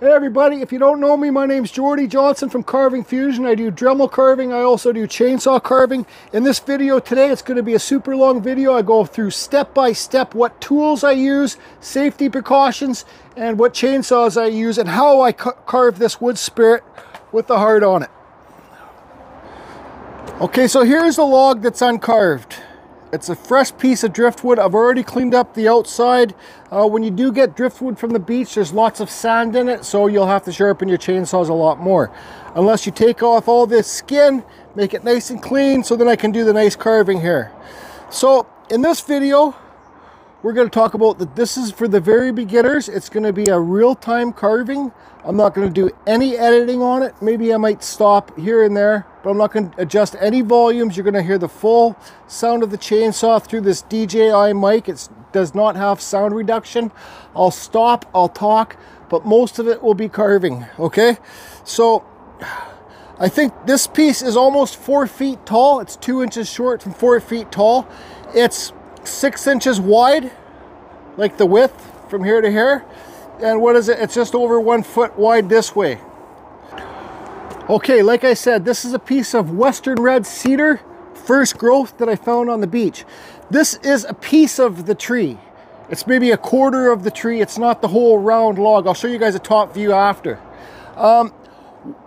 Hey everybody, if you don't know me, my name's Jordy Johnson from Carving Fusion. I do Dremel carving, I also do chainsaw carving. In this video today, it's going to be a super long video. I go through step by step what tools I use, safety precautions, and what chainsaws I use, and how I carve this wood spirit with the heart on it. Okay, so here's the log that's uncarved. It's a fresh piece of driftwood. I've already cleaned up the outside. Uh, when you do get driftwood from the beach, there's lots of sand in it, so you'll have to sharpen your chainsaws a lot more. Unless you take off all this skin, make it nice and clean, so then I can do the nice carving here. So in this video, we're going to talk about that this is for the very beginners. It's going to be a real-time carving. I'm not going to do any editing on it. Maybe I might stop here and there, but I'm not going to adjust any volumes. You're going to hear the full sound of the chainsaw through this DJI mic. It does not have sound reduction. I'll stop, I'll talk, but most of it will be carving, okay? So I think this piece is almost four feet tall. It's two inches short from four feet tall. It's six inches wide, like the width from here to here. And what is it? It's just over one foot wide this way. Okay, like I said, this is a piece of western red cedar, first growth that I found on the beach. This is a piece of the tree. It's maybe a quarter of the tree. It's not the whole round log. I'll show you guys a top view after. Um,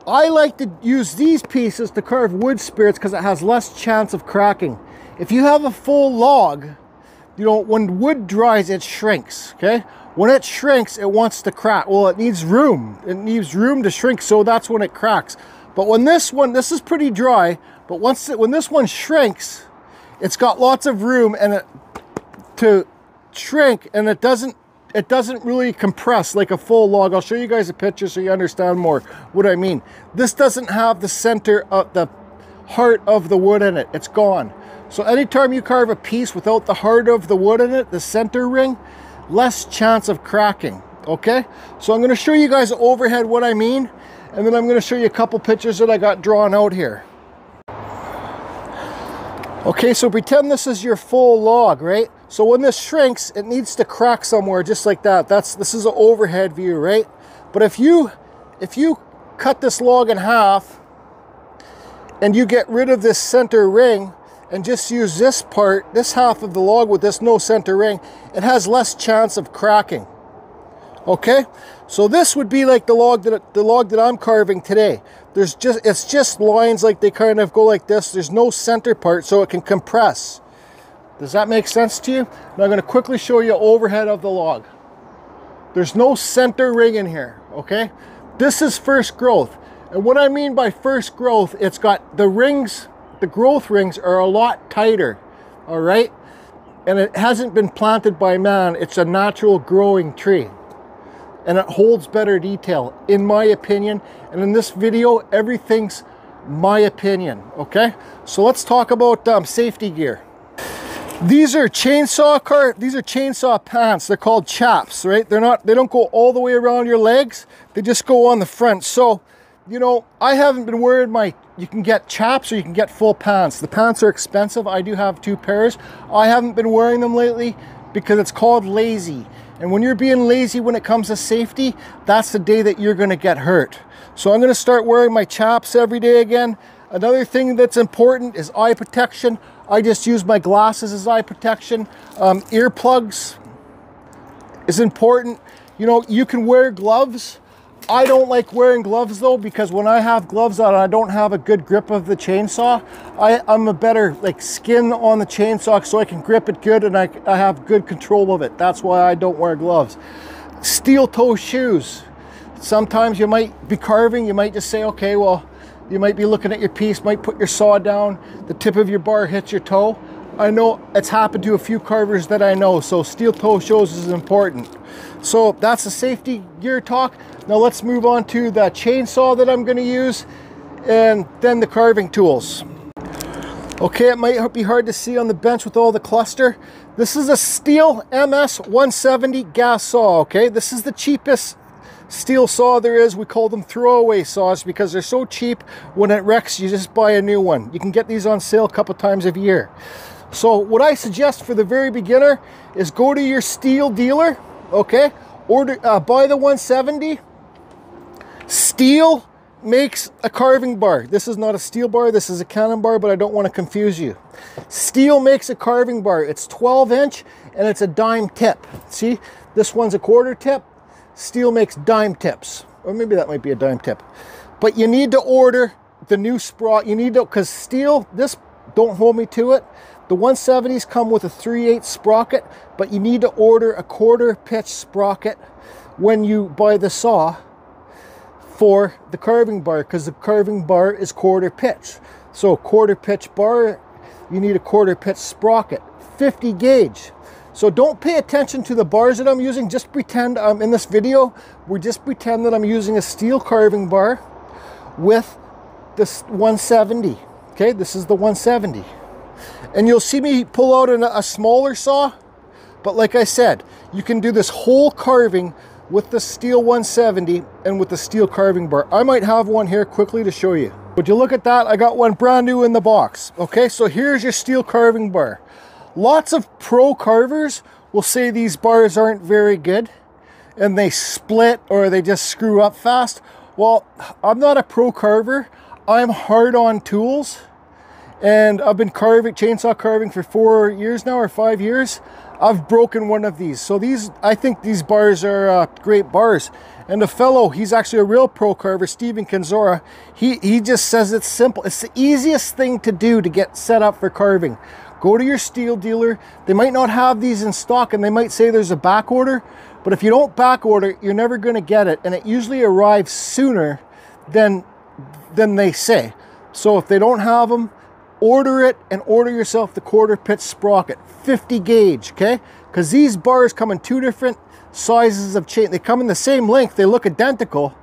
I like to use these pieces to carve wood spirits because it has less chance of cracking. If you have a full log, you know, when wood dries, it shrinks, okay? When it shrinks, it wants to crack. Well, it needs room. It needs room to shrink, so that's when it cracks. But when this one, this is pretty dry, but once it, when this one shrinks, it's got lots of room and it to shrink and it doesn't it doesn't really compress like a full log. I'll show you guys a picture so you understand more what I mean. This doesn't have the center of the heart of the wood in it. It's gone. So anytime you carve a piece without the heart of the wood in it, the center ring, less chance of cracking, okay? So I'm gonna show you guys overhead what I mean, and then I'm gonna show you a couple pictures that I got drawn out here. Okay, so pretend this is your full log, right? So when this shrinks, it needs to crack somewhere just like that. That's This is an overhead view, right? But if you, if you cut this log in half and you get rid of this center ring, and just use this part, this half of the log with this no center ring, it has less chance of cracking. Okay, so this would be like the log that the log that I'm carving today. There's just it's just lines like they kind of go like this. There's no center part, so it can compress. Does that make sense to you? I'm going to quickly show you overhead of the log. There's no center ring in here. Okay, this is first growth, and what I mean by first growth, it's got the rings the growth rings are a lot tighter, all right? And it hasn't been planted by man. It's a natural growing tree. And it holds better detail, in my opinion. And in this video, everything's my opinion, okay? So let's talk about um, safety gear. These are chainsaw car, these are chainsaw pants. They're called chaps, right? They're not, they don't go all the way around your legs. They just go on the front. So you know, I haven't been wearing my, you can get chaps or you can get full pants. The pants are expensive. I do have two pairs. I haven't been wearing them lately because it's called lazy. And when you're being lazy when it comes to safety, that's the day that you're gonna get hurt. So I'm gonna start wearing my chaps every day again. Another thing that's important is eye protection. I just use my glasses as eye protection. Um, earplugs is important. You know, you can wear gloves, I don't like wearing gloves though because when I have gloves on I don't have a good grip of the chainsaw. I, I'm a better like skin on the chainsaw so I can grip it good and I, I have good control of it. That's why I don't wear gloves. Steel toe shoes. Sometimes you might be carving, you might just say, okay, well, you might be looking at your piece, might put your saw down, the tip of your bar hits your toe. I know it's happened to a few carvers that I know, so steel toe shoes is important. So that's the safety gear talk. Now let's move on to the chainsaw that I'm going to use and then the carving tools. Okay, it might be hard to see on the bench with all the cluster. This is a Stihl MS 170 gas saw, okay? This is the cheapest Stihl saw there is. We call them throwaway saws because they're so cheap. When it wrecks, you just buy a new one. You can get these on sale a couple times a year. So what I suggest for the very beginner is go to your Stihl dealer, okay? Order, uh, buy the 170 Stihl makes a carving bar. This is not a Stihl bar, this is a Cannon bar, but I don't want to confuse you. Stihl makes a carving bar. It's 12 inch and it's a dime tip. See, this one's a quarter tip. Stihl makes dime tips, or maybe that might be a dime tip. But you need to order the new sprocket. You need to, because Stihl, this, don't hold me to it. The 170s come with a 3 8 sprocket, but you need to order a quarter pitch sprocket when you buy the saw for the carving bar because the carving bar is quarter pitch. So quarter pitch bar, you need a quarter pitch sprocket, 50 gauge. So don't pay attention to the bars that I'm using. Just pretend I'm in this video, we just pretend that I'm using a Stihl carving bar with this 170. Okay, this is the 170. And you'll see me pull out a, a smaller saw. But like I said, you can do this whole carving with the Stihl 170 and with the Stihl carving bar. I might have one here quickly to show you. Would you look at that? I got one brand new in the box. Okay, so here's your Stihl carving bar. Lots of pro carvers will say these bars aren't very good and they split or they just screw up fast. Well, I'm not a pro carver. I'm hard on tools and I've been carving, chainsaw carving for four years now or five years. I've broken one of these. So these, I think these bars are uh, great bars. And the fellow, he's actually a real pro carver, Stephen Kanzora. He, he just says it's simple. It's the easiest thing to do to get set up for carving. Go to your Stihl dealer. They might not have these in stock and they might say there's a back order. But if you don't back order, you're never going to get it. And it usually arrives sooner than, than they say. So if they don't have them, order it and order yourself the quarter pitch sprocket. 50 gauge okay? Because these bars come in two different sizes of chain. They come in the same length they look identical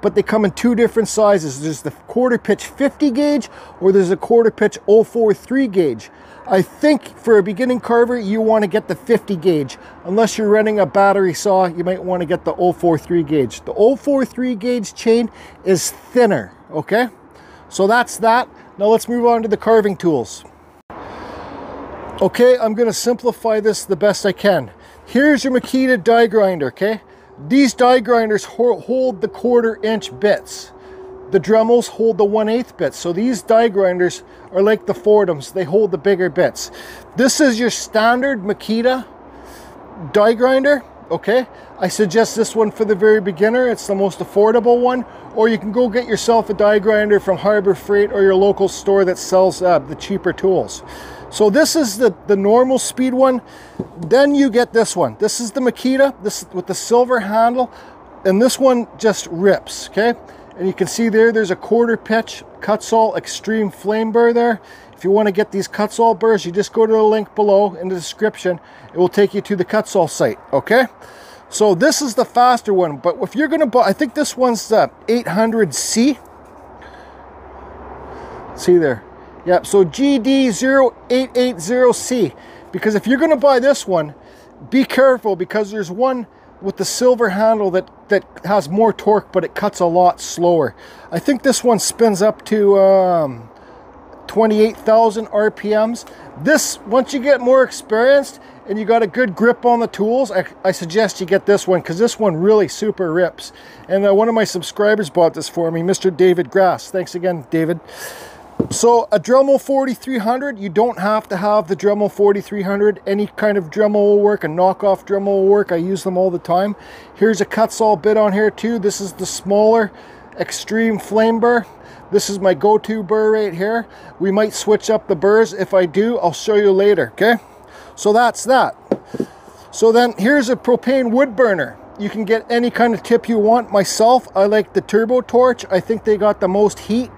but they come in two different sizes. There's the quarter pitch 50 gauge or there's a quarter pitch 043 gauge. I think for a beginning carver you want to get the 50 gauge. Unless you're running a battery saw you might want to get the 043 gauge. The 043 gauge chain is thinner okay? So that's that now let's move on to the carving tools. Okay, I'm going to simplify this the best I can. Here's your Makita die grinder, okay? These die grinders hold the quarter inch bits. The Dremels hold the 1 8 bits. So these die grinders are like the Foredoms. They hold the bigger bits. This is your standard Makita die grinder okay? I suggest this one for the very beginner. It's the most affordable one. Or you can go get yourself a die grinder from Harbor Freight or your local store that sells uh, the cheaper tools. So this is the, the normal speed one. Then you get this one. This is the Makita, this with the silver handle. And this one just rips, okay? And you can see there, there's a quarter pitch Kutzall Extreme Flame Burr there. If you want to get these Kutzall burrs, you just go to the link below in the description. It will take you to the Kutzall site, okay? So this is the faster one, but if you're going to buy, I think this one's the 800C. See there. Yep, so GD0880C. Because if you're going to buy this one, be careful because there's one with the silver handle that, that has more torque, but it cuts a lot slower. I think this one spins up to um, 28,000 RPMs. This, once you get more experienced and you got a good grip on the tools, I, I suggest you get this one because this one really super rips. And uh, one of my subscribers bought this for me, Mr. David Grass. Thanks again, David. So a Dremel 4300, you don't have to have the Dremel 4300. Any kind of Dremel will work, a knockoff Dremel will work. I use them all the time. Here's a Kutzall bit on here too. This is the smaller Extreme Flame Burr. This is my go-to burr right here. We might switch up the burrs. If I do, I'll show you later, okay? So that's that. So then here's a propane wood burner. You can get any kind of tip you want. Myself, I like the Turbo Torch. I think they got the most heat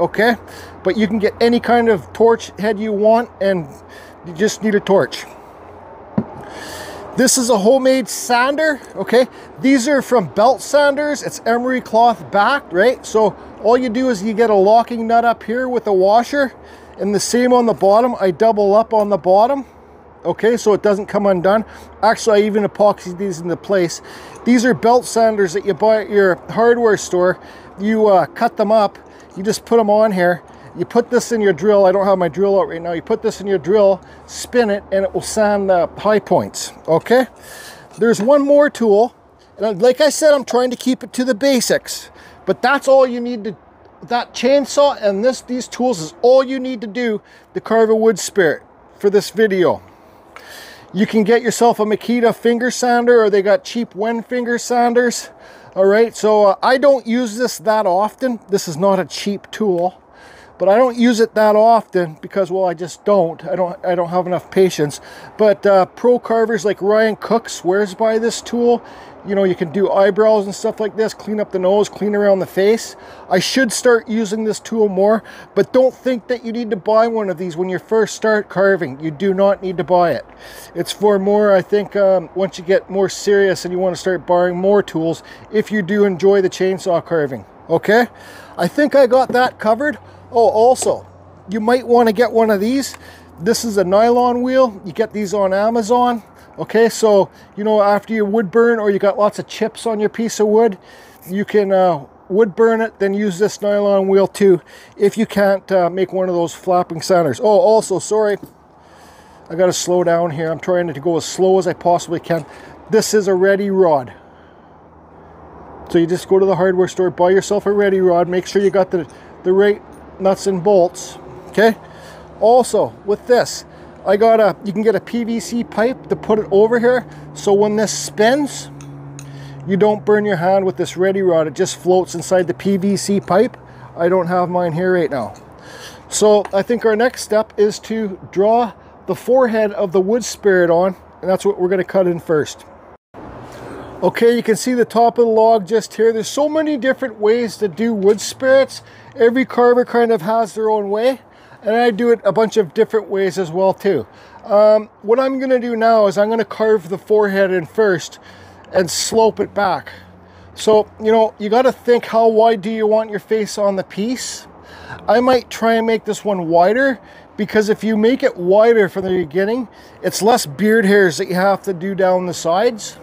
okay? But you can get any kind of torch head you want and you just need a torch. This is a homemade sander, okay? These are from Belt Sanders. It's emery cloth back, right? So all you do is you get a locking nut up here with a washer and the same on the bottom. I double up on the bottom, okay? So it doesn't come undone. Actually, I even epoxy these into place. These are belt sanders that you buy at your hardware store. You uh, cut them up you just put them on here. You put this in your drill. I don't have my drill out right now. You put this in your drill, spin it, and it will sand the high points, okay? There's one more tool, And like I said, I'm trying to keep it to the basics, but that's all you need to, that chainsaw and this these tools is all you need to do to carve a wood spirit for this video. You can get yourself a Makita finger sander or they got cheap Wen finger sanders. All right, so uh, I don't use this that often. This is not a cheap tool but I don't use it that often because, well, I just don't. I don't I don't have enough patience. But uh, pro carvers like Ryan Cook swears by this tool. You know, you can do eyebrows and stuff like this, clean up the nose, clean around the face. I should start using this tool more, but don't think that you need to buy one of these when you first start carving. You do not need to buy it. It's for more, I think, um, once you get more serious and you want to start buying more tools, if you do enjoy the chainsaw carving. Okay? I think I got that covered. Oh, also, you might want to get one of these. This is a nylon wheel. You get these on Amazon. Okay, so, you know, after your wood burn or you got lots of chips on your piece of wood, you can uh, wood burn it, then use this nylon wheel too, if you can't uh, make one of those flapping sanders. Oh, also, sorry, I got to slow down here. I'm trying to go as slow as I possibly can. This is a ready rod. So you just go to the hardware store, buy yourself a ready rod, make sure you got the, the right nuts and bolts okay? Also with this I got a you can get a PVC pipe to put it over here. So when this spins you don't burn your hand with this ready rod. It just floats inside the PVC pipe. I don't have mine here right now. So I think our next step is to draw the forehead of the wood spirit on and that's what we're going to cut in first. Okay, you can see the top of the log just here. There's so many different ways to do wood spirits. Every carver kind of has their own way. And I do it a bunch of different ways as well too. Um, what I'm going to do now is I'm going to carve the forehead in first and slope it back. So, you know, you got to think how wide do you want your face on the piece? I might try and make this one wider because if you make it wider from the beginning, it's less beard hairs that you have to do down the sides.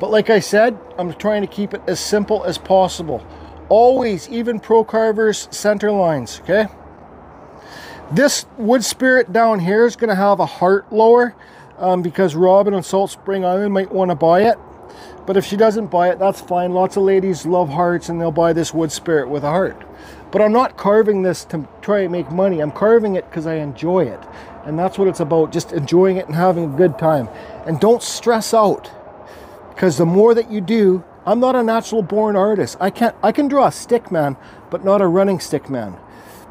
But like I said, I'm trying to keep it as simple as possible. Always, even Pro Carvers center lines, okay? This wood spirit down here is going to have a heart lower um, because Robin on Salt Spring Island might want to buy it. But if she doesn't buy it, that's fine. Lots of ladies love hearts and they'll buy this wood spirit with a heart. But I'm not carving this to try and make money. I'm carving it because I enjoy it. And that's what it's about, just enjoying it and having a good time. And don't stress out because the more that you do, I'm not a natural born artist. I can't I can draw a stick man, but not a running stick man.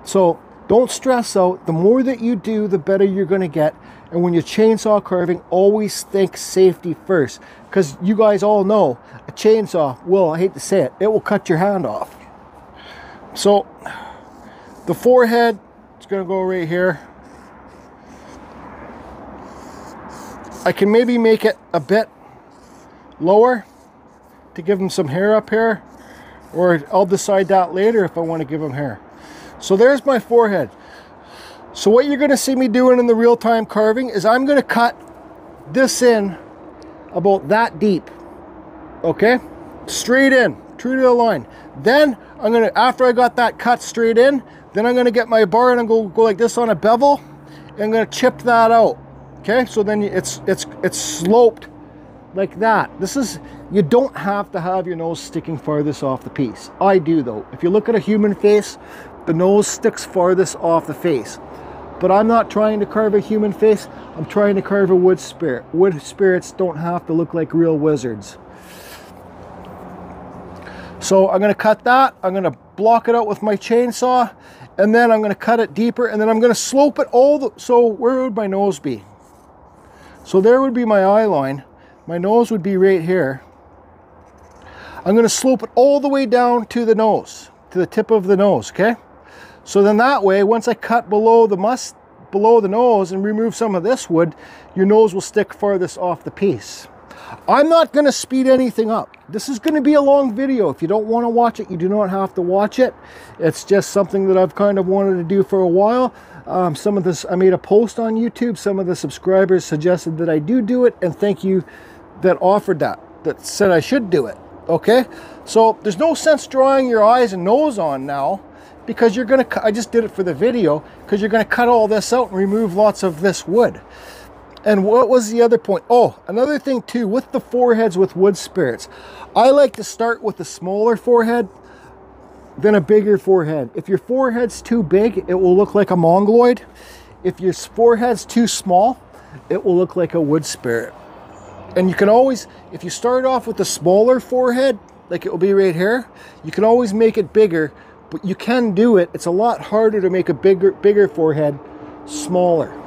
So don't stress out. The more that you do, the better you're going to get. And when you're chainsaw carving, always think safety first. Because you guys all know a chainsaw will, I hate to say it, it will cut your hand off. So the forehead is going to go right here. I can maybe make it a bit lower to give them some hair up here or I'll decide that later if I want to give them hair. So there's my forehead. So what you're going to see me doing in the real-time carving is I'm going to cut this in about that deep. Okay? Straight in, true to the line. Then I'm going to, after I got that cut straight in, then I'm going to get my bar and I'm going to go like this on a bevel and I'm going to chip that out. Okay? So then it's, it's, it's sloped like that. This is, you don't have to have your nose sticking farthest off the piece. I do though. If you look at a human face, the nose sticks farthest off the face. But I'm not trying to carve a human face. I'm trying to carve a wood spirit. Wood spirits don't have to look like real wizards. So I'm going to cut that. I'm going to block it out with my chainsaw. And then I'm going to cut it deeper. And then I'm going to slope it all the... So where would my nose be? So there would be my eye line my nose would be right here. I'm going to slope it all the way down to the nose, to the tip of the nose, okay? So then that way, once I cut below the must, below the nose and remove some of this wood, your nose will stick farthest off the piece. I'm not going to speed anything up. This is going to be a long video. If you don't want to watch it, you do not have to watch it. It's just something that I've kind of wanted to do for a while. Um, some of this, I made a post on YouTube. Some of the subscribers suggested that I do do it, and thank you that offered that, that said I should do it. Okay, so there's no sense drawing your eyes and nose on now because you're gonna, I just did it for the video, because you're gonna cut all this out and remove lots of this wood. And what was the other point? Oh, another thing too, with the foreheads with wood spirits, I like to start with a smaller forehead than a bigger forehead. If your forehead's too big, it will look like a mongoloid. If your forehead's too small, it will look like a wood spirit. And you can always, if you start off with a smaller forehead, like it will be right here, you can always make it bigger, but you can do it. It's a lot harder to make a bigger, bigger forehead smaller.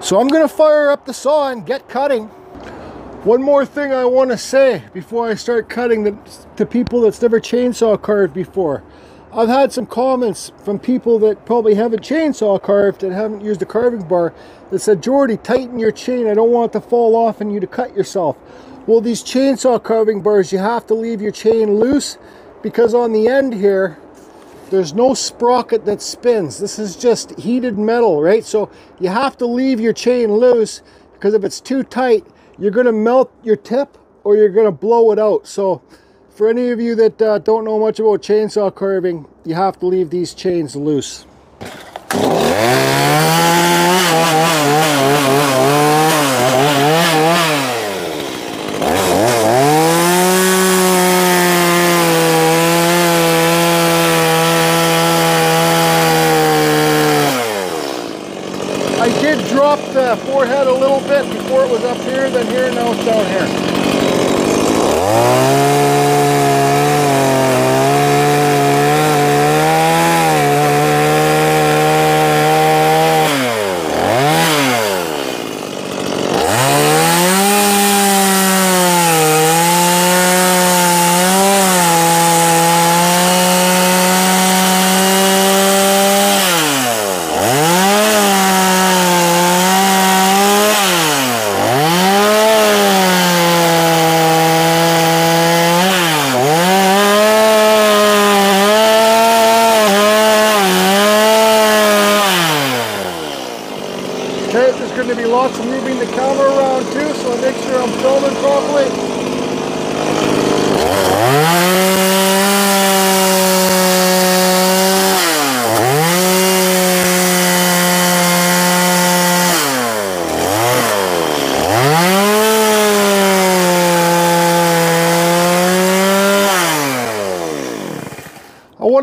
So I'm gonna fire up the saw and get cutting. One more thing I want to say before I start cutting the, to people that's never chainsaw carved before. I've had some comments from people that probably haven't chainsaw carved and haven't used a carving bar that said, Jordy, tighten your chain. I don't want it to fall off and you to cut yourself. Well, these chainsaw carving bars, you have to leave your chain loose because on the end here, there's no sprocket that spins. This is just heated metal, right? So you have to leave your chain loose because if it's too tight, you're gonna melt your tip or you're gonna blow it out. So for any of you that uh, don't know much about chainsaw carving, you have to leave these chains loose. I did drop the forehead a little bit before it was up here, then here, now it's down here.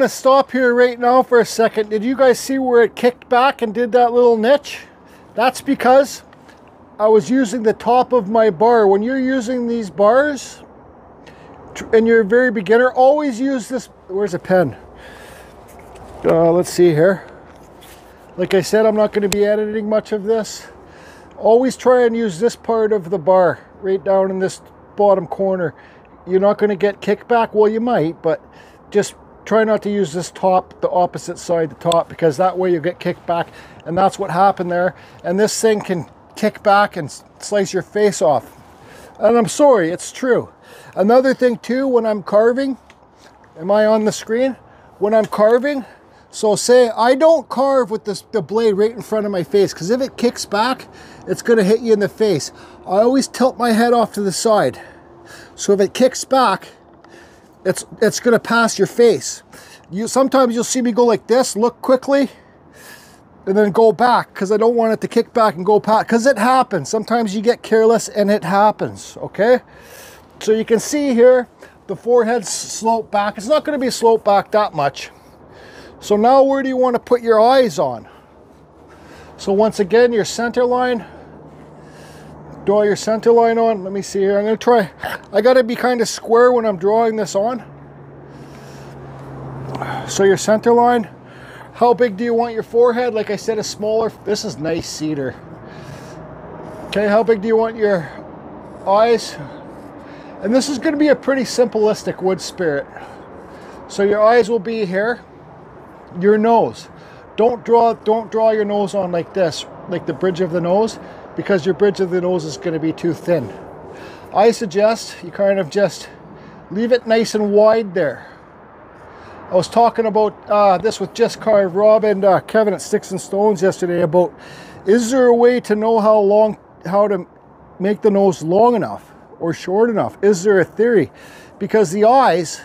To stop here right now for a second. Did you guys see where it kicked back and did that little niche? That's because I was using the top of my bar. When you're using these bars and you're a very beginner, always use this. Where's a pen? Uh, let's see here. Like I said, I'm not going to be editing much of this. Always try and use this part of the bar right down in this bottom corner. You're not going to get kickback. Well, you might, but just try not to use this top, the opposite side, the top, because that way you get kicked back. And that's what happened there. And this thing can kick back and slice your face off. And I'm sorry, it's true. Another thing too, when I'm carving, am I on the screen? When I'm carving, so say I don't carve with this, the blade right in front of my face because if it kicks back, it's going to hit you in the face. I always tilt my head off to the side. So if it kicks back, it's it's gonna pass your face. You sometimes you'll see me go like this, look quickly, and then go back because I don't want it to kick back and go past because it happens. Sometimes you get careless and it happens. Okay, so you can see here the forehead slope back. It's not going to be sloped back that much. So now where do you want to put your eyes on? So once again, your center line draw your center line on. Let me see here. I'm going to try. I got to be kind of square when I'm drawing this on. So your center line. How big do you want your forehead? Like I said, a smaller. This is nice cedar. Okay, how big do you want your eyes? And this is going to be a pretty simplistic wood spirit. So your eyes will be here. Your nose. Don't draw don't draw your nose on like this, like the bridge of the nose because your bridge of the nose is going to be too thin. I suggest you kind of just leave it nice and wide there. I was talking about uh, this with Just Carve Rob and uh, Kevin at Sticks and Stones yesterday about is there a way to know how long, how to make the nose long enough or short enough? Is there a theory? Because the eyes,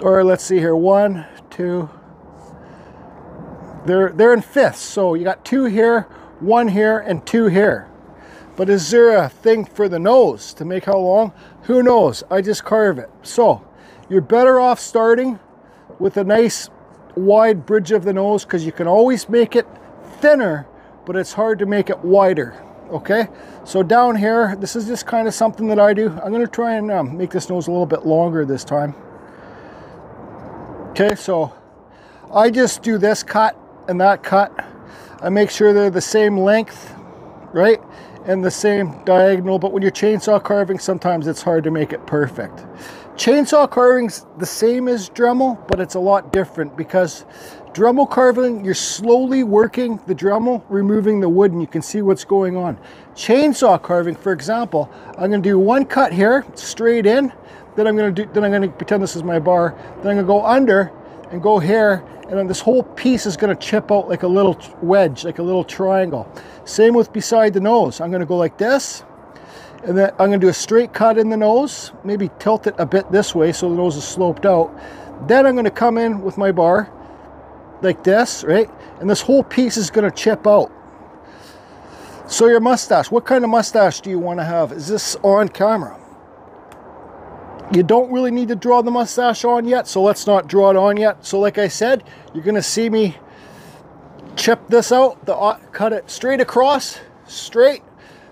or let's see here, one, two, they're, they're in fifths. So you got two here, one here and two here. But is there a thing for the nose to make how long? Who knows? I just carve it. So you're better off starting with a nice wide bridge of the nose because you can always make it thinner, but it's hard to make it wider. Okay, so down here, this is just kind of something that I do. I'm going to try and um, make this nose a little bit longer this time. Okay, so I just do this cut and that cut. I make sure they're the same length, right? And the same diagonal, but when you're chainsaw carving, sometimes it's hard to make it perfect. Chainsaw carving's the same as Dremel, but it's a lot different because Dremel carving, you're slowly working the Dremel, removing the wood, and you can see what's going on. Chainsaw carving, for example, I'm gonna do one cut here, straight in, then I'm gonna do, then I'm gonna pretend this is my bar, then I'm gonna go under and go here, and then this whole piece is gonna chip out like a little wedge, like a little triangle. Same with beside the nose. I'm gonna go like this, and then I'm gonna do a straight cut in the nose, maybe tilt it a bit this way so the nose is sloped out. Then I'm gonna come in with my bar, like this, right? And this whole piece is gonna chip out. So your mustache, what kind of mustache do you wanna have? Is this on camera? You don't really need to draw the mustache on yet, so let's not draw it on yet. So like I said, you're gonna see me chip this out, the uh, cut it straight across, straight,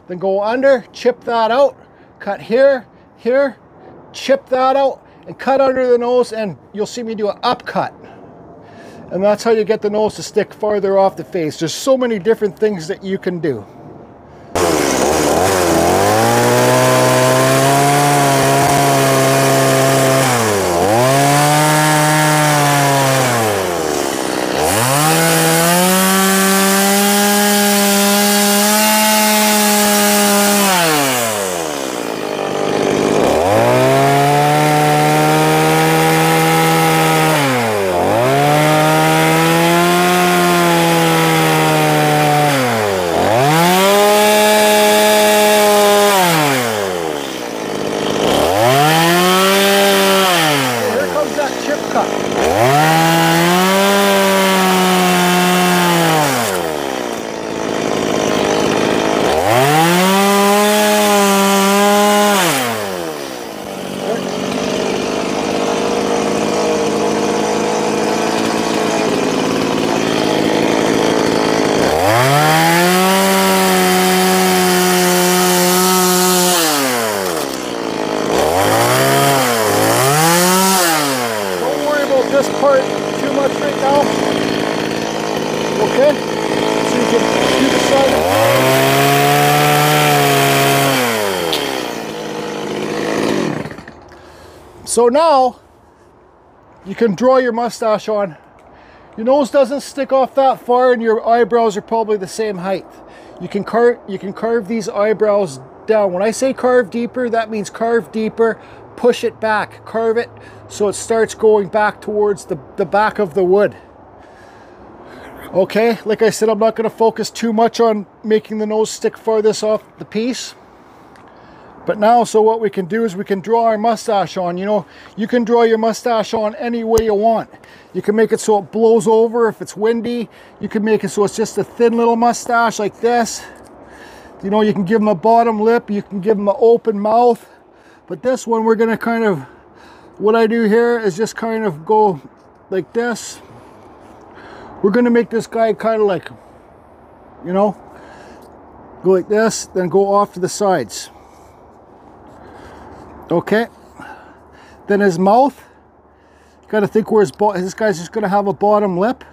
then go under, chip that out, cut here, here, chip that out, and cut under the nose, and you'll see me do an upcut. And that's how you get the nose to stick farther off the face. There's so many different things that you can do. So now you can draw your mustache on. Your nose doesn't stick off that far and your eyebrows are probably the same height. You can carve you can carve these eyebrows down. When I say carve deeper, that means carve deeper, push it back, carve it so it starts going back towards the, the back of the wood. Okay, like I said, I'm not going to focus too much on making the nose stick farthest off the piece. But now, so what we can do is we can draw our mustache on. You know, you can draw your mustache on any way you want. You can make it so it blows over if it's windy. You can make it so it's just a thin little mustache like this. You know, you can give them a bottom lip. You can give them an open mouth. But this one, we're going to kind of, what I do here is just kind of go like this. We're going to make this guy kind of like, you know, go like this, then go off to the sides. Okay. Then his mouth. Got to think where his this guy's just to have a bottom lip.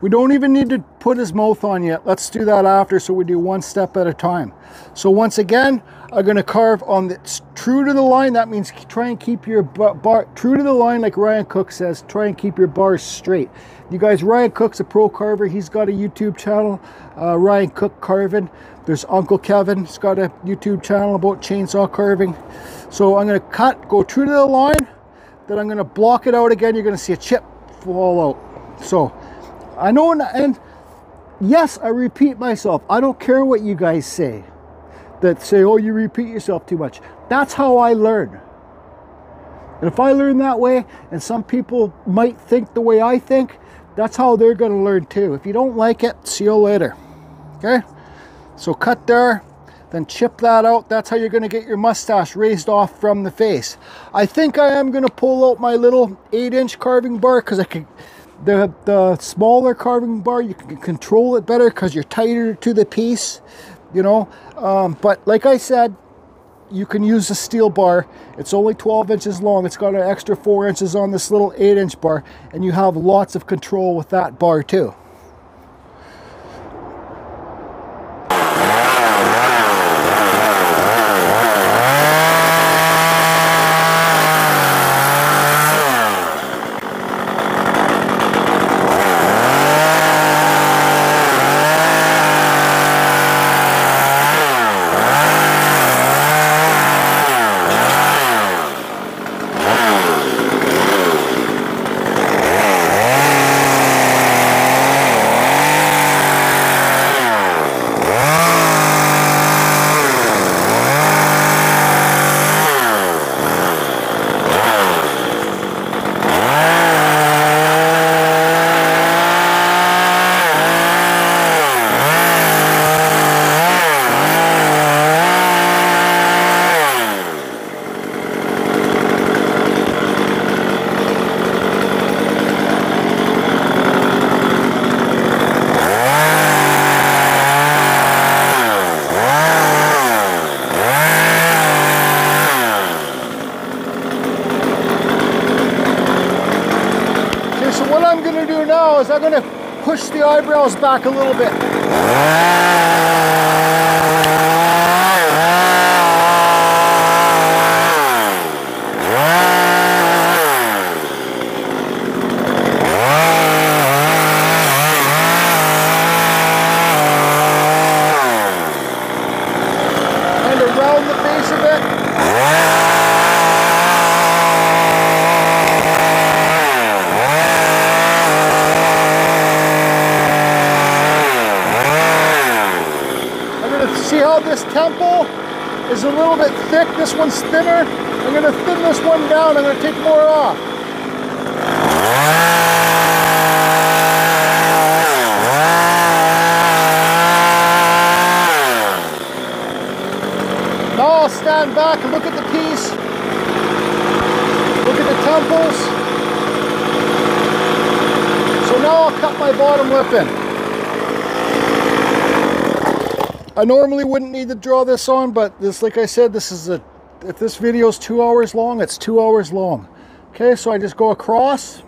We don't even need to put his mouth on yet. Let's do that after so we do one step at a time. So once again, I'm going to carve on the true to the line. That means try and keep your bar true to the line like Ryan Cook says. Try and keep your bars straight. You guys, Ryan Cook's a pro carver. He's got a YouTube channel, uh, Ryan Cook Carving. There's Uncle Kevin. He's got a YouTube channel about chainsaw carving. So I'm going to cut, go true to the line. Then I'm going to block it out again. You're going to see a chip fall out. So I know, and yes, I repeat myself. I don't care what you guys say that say, oh, you repeat yourself too much. That's how I learn. And if I learn that way, and some people might think the way I think, that's how they're going to learn too. If you don't like it, see you later. Okay, so cut there, then chip that out. That's how you're gonna get your mustache raised off from the face. I think I am gonna pull out my little eight inch carving bar because I can, the, the smaller carving bar, you can control it better because you're tighter to the piece, you know. Um, but like I said, you can use a Stihl bar. It's only 12 inches long. It's got an extra four inches on this little eight inch bar and you have lots of control with that bar too. is I'm going to push the eyebrows back a little bit. temple is a little bit thick. This one's thinner. I'm going to thin this one down. I'm going to take more off. Now I'll stand back and look at the piece. Look at the temples. So now I'll cut my bottom lip in. I normally wouldn't need to draw this on, but this, like I said, this is a, if this video is two hours long, it's two hours long. Okay, so I just go across,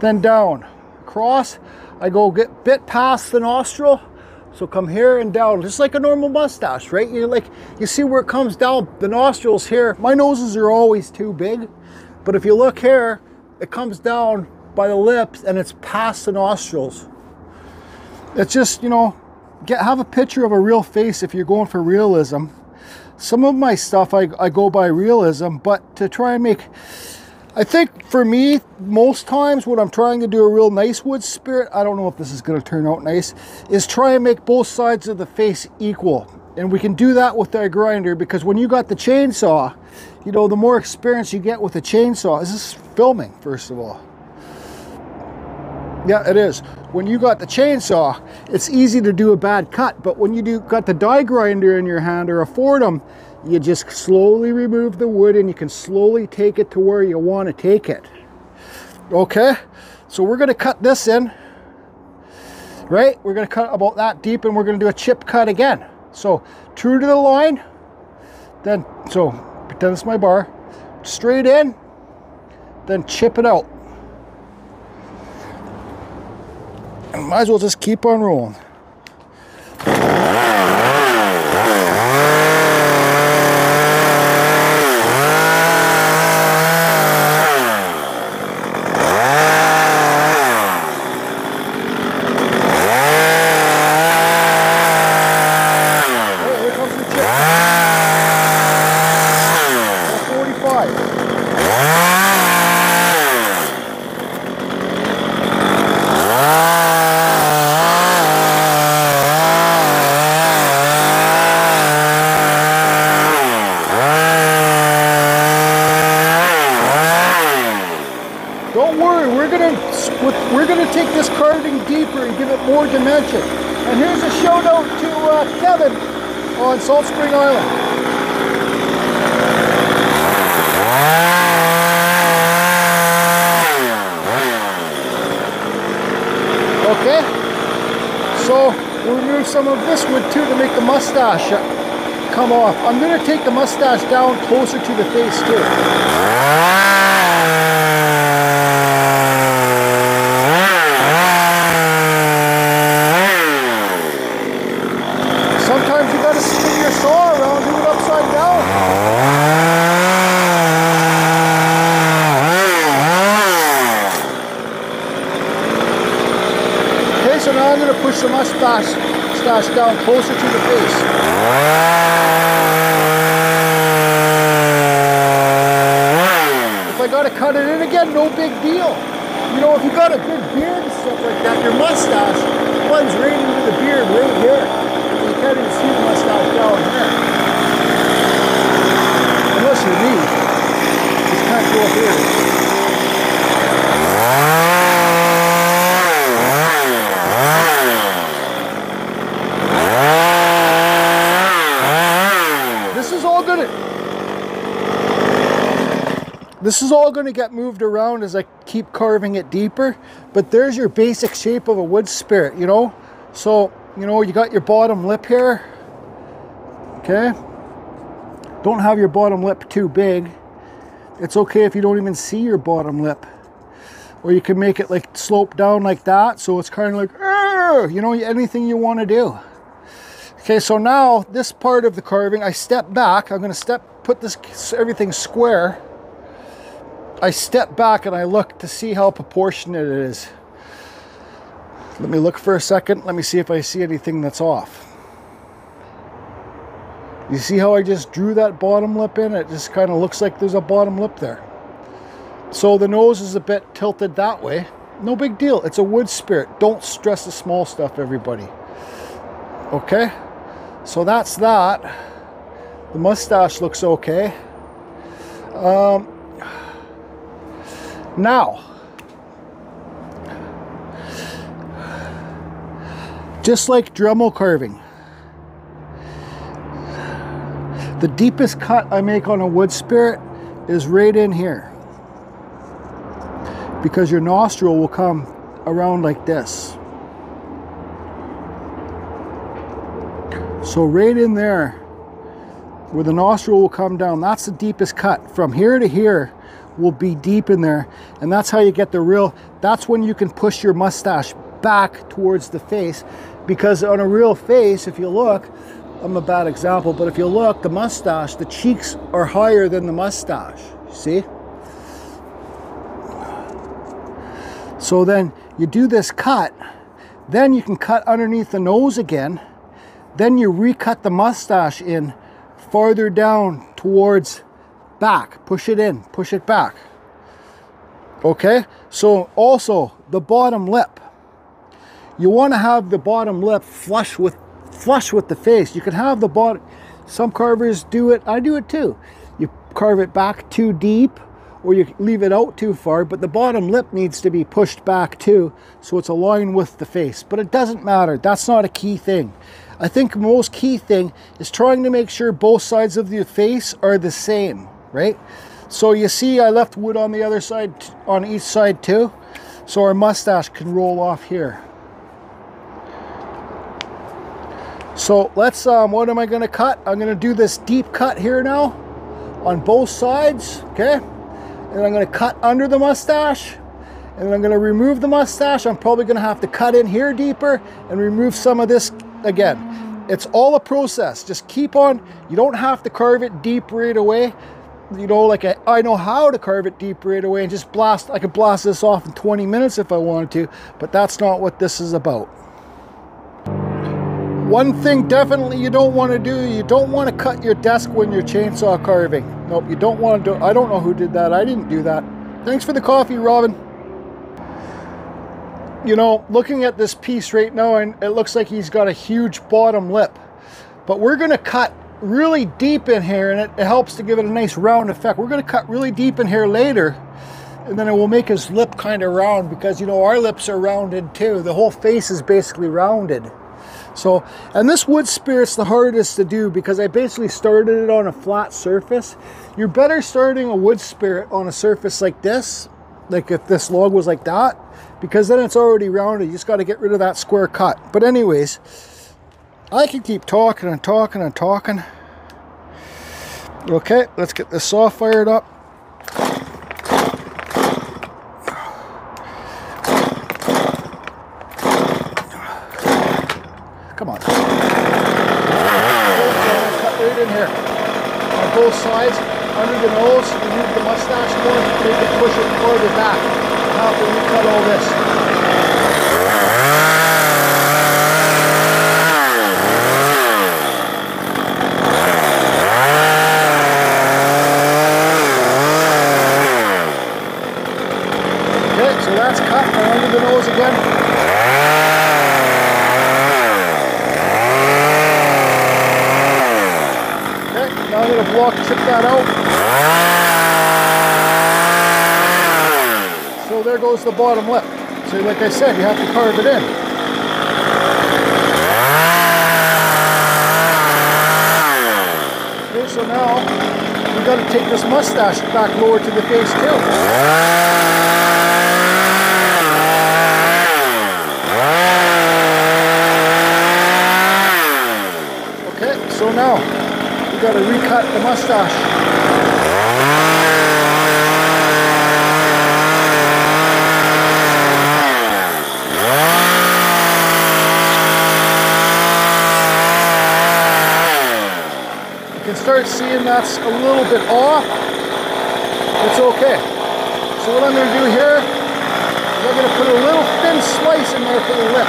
then down. Across, I go get bit past the nostril, so come here and down, just like a normal mustache, right? You like, you see where it comes down, the nostrils here. My noses are always too big, but if you look here, it comes down by the lips and it's past the nostrils. It's just, you know, get have a picture of a real face if you're going for realism. Some of my stuff I, I go by realism, but to try and make, I think for me, most times when I'm trying to do a real nice wood spirit, I don't know if this is going to turn out nice, is try and make both sides of the face equal. And we can do that with our grinder because when you got the chainsaw, you know, the more experience you get with a chainsaw, is this is filming, first of all. Yeah, it is. When you got the chainsaw, it's easy to do a bad cut, but when you do got the die grinder in your hand or a Foredom, you just slowly remove the wood and you can slowly take it to where you want to take it. Okay, so we're going to cut this in, right? We're going to cut about that deep and we're going to do a chip cut again. So true to the line, then, so pretend it's my bar, straight in, then chip it out. Might as well just keep on rolling. Some of this wood too to make the mustache come off. I'm gonna take the mustache down closer to the face too. Sometimes you gotta spin your saw around, do it upside down. Okay, so now I'm gonna push the mustache mustache down closer to the face. If I gotta cut it in again, no big deal. You know, if you got a good beard and stuff like that, your mustache runs right into the beard right here. You can't even see the mustache down here. Unless you're me. Just can't go up here. This is all gonna this is all going to get moved around as I keep carving it deeper, but there's your basic shape of a wood spirit, you know? So, you know, you got your bottom lip here, okay? Don't have your bottom lip too big. It's okay if you don't even see your bottom lip. Or you can make it like slope down like that, so it's kind of like, you know, anything you want to do. Okay, so now this part of the carving, I step back. I'm going to step, put this everything square. I step back and I look to see how proportionate it is. Let me look for a second. Let me see if I see anything that's off. You see how I just drew that bottom lip in? It just kind of looks like there's a bottom lip there. So the nose is a bit tilted that way. No big deal. It's a wood spirit. Don't stress the small stuff, everybody. Okay? So that's that. The mustache looks okay. Um, now, just like Dremel carving, the deepest cut I make on a wood spirit is right in here. Because your nostril will come around like this. So right in there, where the nostril will come down, that's the deepest cut. From here to here will be deep in there. And that's how you get the real, that's when you can push your mustache back towards the face. Because on a real face, if you look, I'm a bad example, but if you look, the mustache, the cheeks are higher than the mustache. See? So then you do this cut, then you can cut underneath the nose again. Then you recut the mustache in farther down towards back. Push it in, push it back. Okay, so also the bottom lip. You want to have the bottom lip flush with flush with the face. You can have the bottom. Some carvers do it. I do it too. You carve it back too deep, or you leave it out too far. But the bottom lip needs to be pushed back too, so it's aligned with the face. But it doesn't matter. That's not a key thing. I think most key thing is trying to make sure both sides of the face are the same, right? So you see I left wood on the other side, on each side too. So our mustache can roll off here. So let's, um, what am I gonna cut? I'm gonna do this deep cut here now on both sides, okay? And I'm gonna cut under the mustache and I'm gonna remove the mustache. I'm probably gonna have to cut in here deeper and remove some of this again. It's all a process. Just keep on. You don't have to carve it deep right away. You know, like I, know how to carve it deep right away and just blast. I could blast this off in 20 minutes if I wanted to, but that's not what this is about. One thing definitely you don't want to do, you don't want to cut your desk when you're chainsaw carving. Nope, you don't want to do I don't know who did that. I didn't do that. Thanks for the coffee, Robin. You know, looking at this piece right now, and it looks like he's got a huge bottom lip. But we're going to cut really deep in here, and it, helps to give it a nice round effect. We're going to cut really deep in here later, and then it will make his lip kind of round because you know our lips are rounded too. The whole face is basically rounded. So, and this wood spirit's the hardest to do because I basically started it on a flat surface. You're better starting a wood spirit on a surface like this, like if this log was like that, because then it's already rounded. You just got to get rid of that square cut. But anyways, I can keep talking and talking and talking. Okay, let's get this saw fired up. Come on. Cut right in here. On both sides, under the nose, remove the mustache more, make it push it further back. Now to recut all this. block, chip that out. There the bottom lip. So like I said, you have to carve it in. Okay, so now we got to take this mustache back lower to the face too. Okay, so now We've got to recut the mustache. Start seeing that's a little bit off. It's okay. So what I'm going to do here is I'm going to put a little thin slice in there for the lip.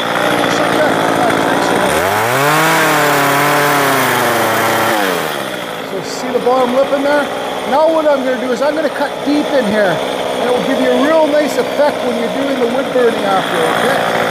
So. See the bottom lip in there? Now what I'm going to do is I'm going to cut deep in here. And it will give you a real nice effect when you're doing the wood burning after, okay?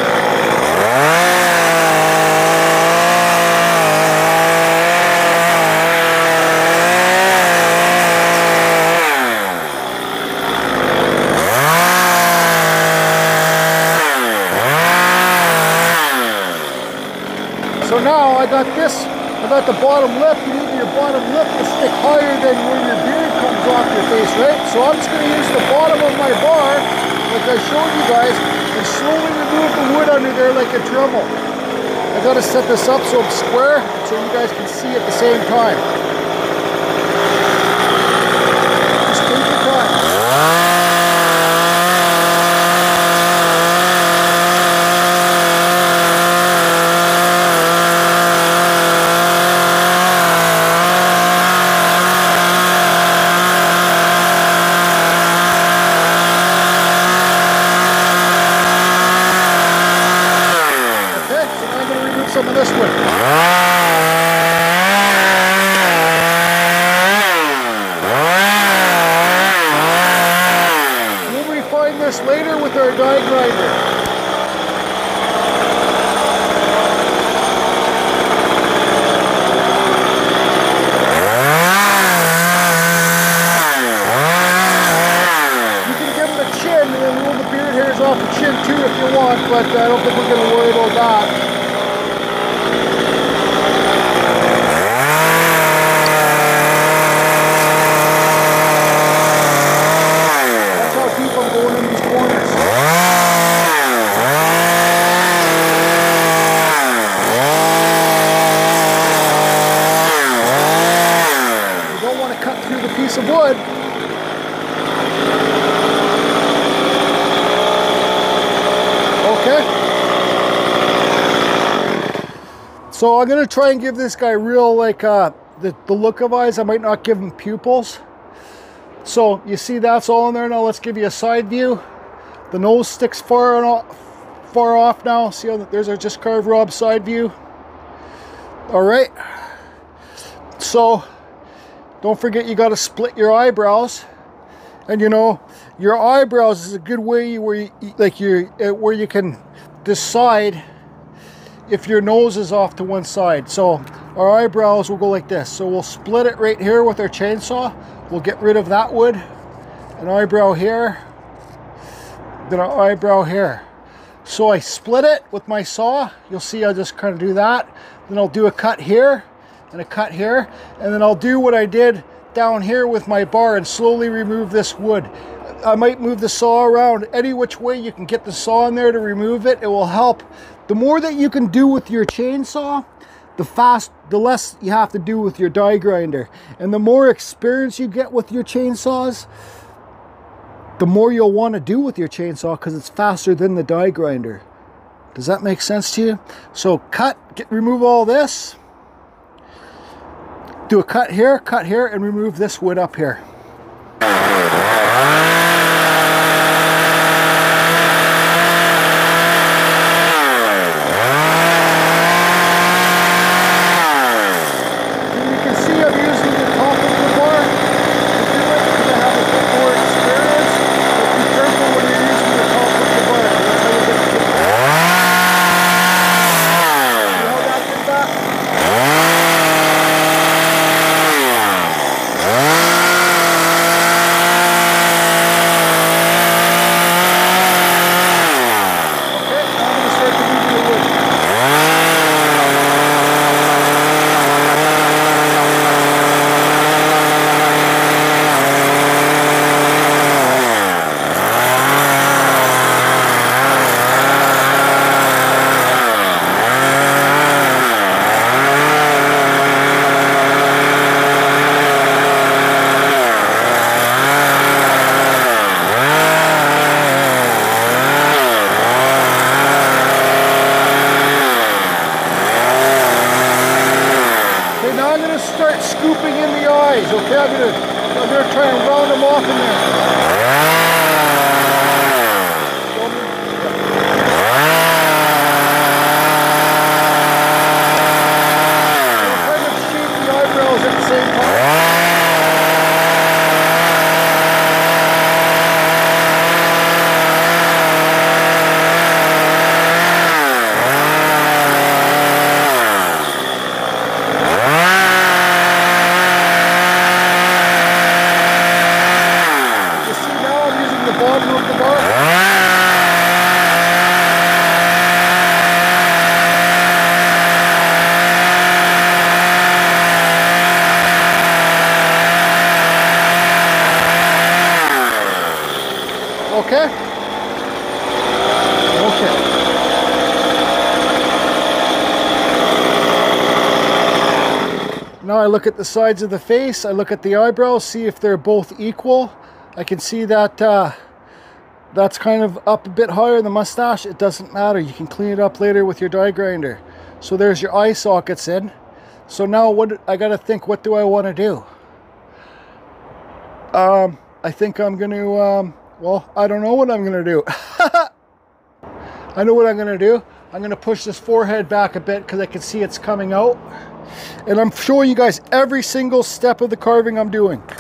So now I got this about the bottom lip, you need your bottom lip to stick higher than where your beard comes off your face, right? So I'm just going to use the bottom of my bar, like I showed you guys, and slowly remove the wood under there like a Dremel. I got to set this up so it's square, so you guys can see at the same time. some of this one. We'll refine this later with our die grinder. off the chin too if you want, but I don't think we're going to worry about that. piece of wood. Okay. So I'm to try and give this guy real, like, uh, the, the look of eyes. I might not give him pupils. So you see that's all in there. Now let's give you a side view. The nose sticks far, off, far off now. See how there's our just carved Rob side view. All right. So don't forget you got to split your eyebrows. And you know, your eyebrows is a good way where you like you uh, where you can decide if your nose is off to one side. So our eyebrows will go like this. So we'll split it right here with our chainsaw. We'll get rid of that wood. An eyebrow here. than an eyebrow here. So I split it with my saw. You'll see I'll just kind of do that. Then I'll do a cut here and a cut here. And then I'll do what I did down here with my bar and slowly remove this wood. I might move the saw around any which way you can get the saw in there to remove it. It will help. The more that you can do with your chainsaw, the fast, the less you have to do with your die grinder. And the more experience you get with your chainsaws, the more you'll want to do with your chainsaw because it's faster than the die grinder. Does that make sense to you? So cut, get, remove all this. Do a cut here, cut here, and remove this wood up here. Look at the sides of the face, I look at the eyebrows, see if they're both equal. I can see that uh, that's kind of up a bit higher, the mustache. It doesn't matter, you can clean it up later with your die grinder. So there's your eye sockets in. So now what I gotta think, what do I wanna do? Um, I think I'm gonna, um, well, I don't know what I'm gonna do. I know what I'm gonna do. I'm gonna push this forehead back a bit because I can see it's coming out. And I'm showing you guys every single step of the carving I'm doing. Put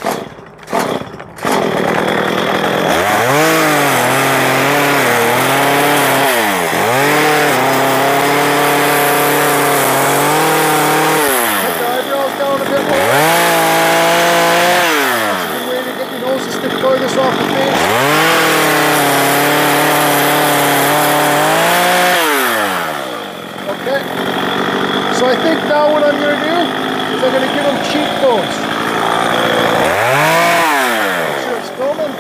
the eyebrows down a bit more. That's a good way to get your nose to stick farthest off the face. Okay. So I think now what I'm going to do is I'm going to give them cheekbones. Make sure it's filming.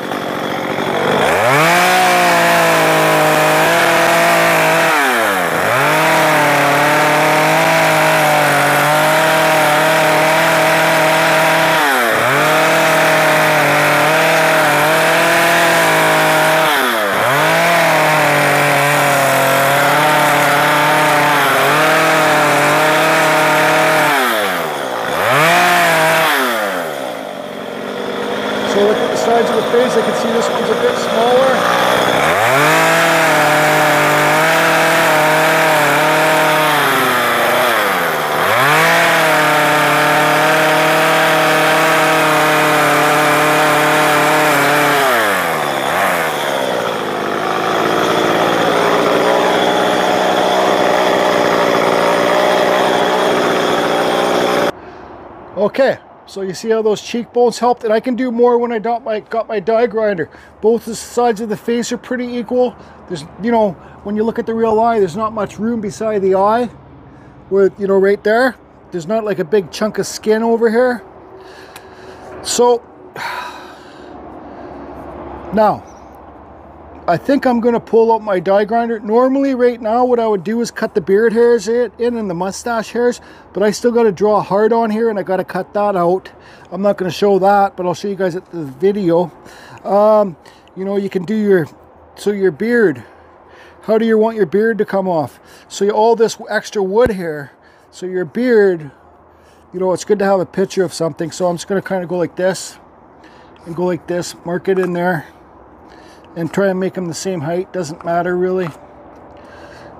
So look at the sides of the face. I can see this one's a bit smaller. Okay, So you see how those cheekbones helped? And I can do more when I got my, got my die grinder. Both the sides of the face are pretty equal. There's, you know, when you look at the real eye, there's not much room beside the eye. Where, you know, right there. There's not like a big chunk of skin over here. So, now, I think I'm going to pull out my die grinder. Normally right now what I would do is cut the beard hairs in and the mustache hairs, but I still got to draw hard on here and I got to cut that out. I'm not going to show that, but I'll show you guys at the video. Um, you know, you can do your, so your beard, how do you want your beard to come off? So you, all this extra wood hair, so your beard, you know, it's good to have a picture of something. So I'm just going to kind of go like this and go like this, mark it in there and try and make them the same height. Doesn't matter really.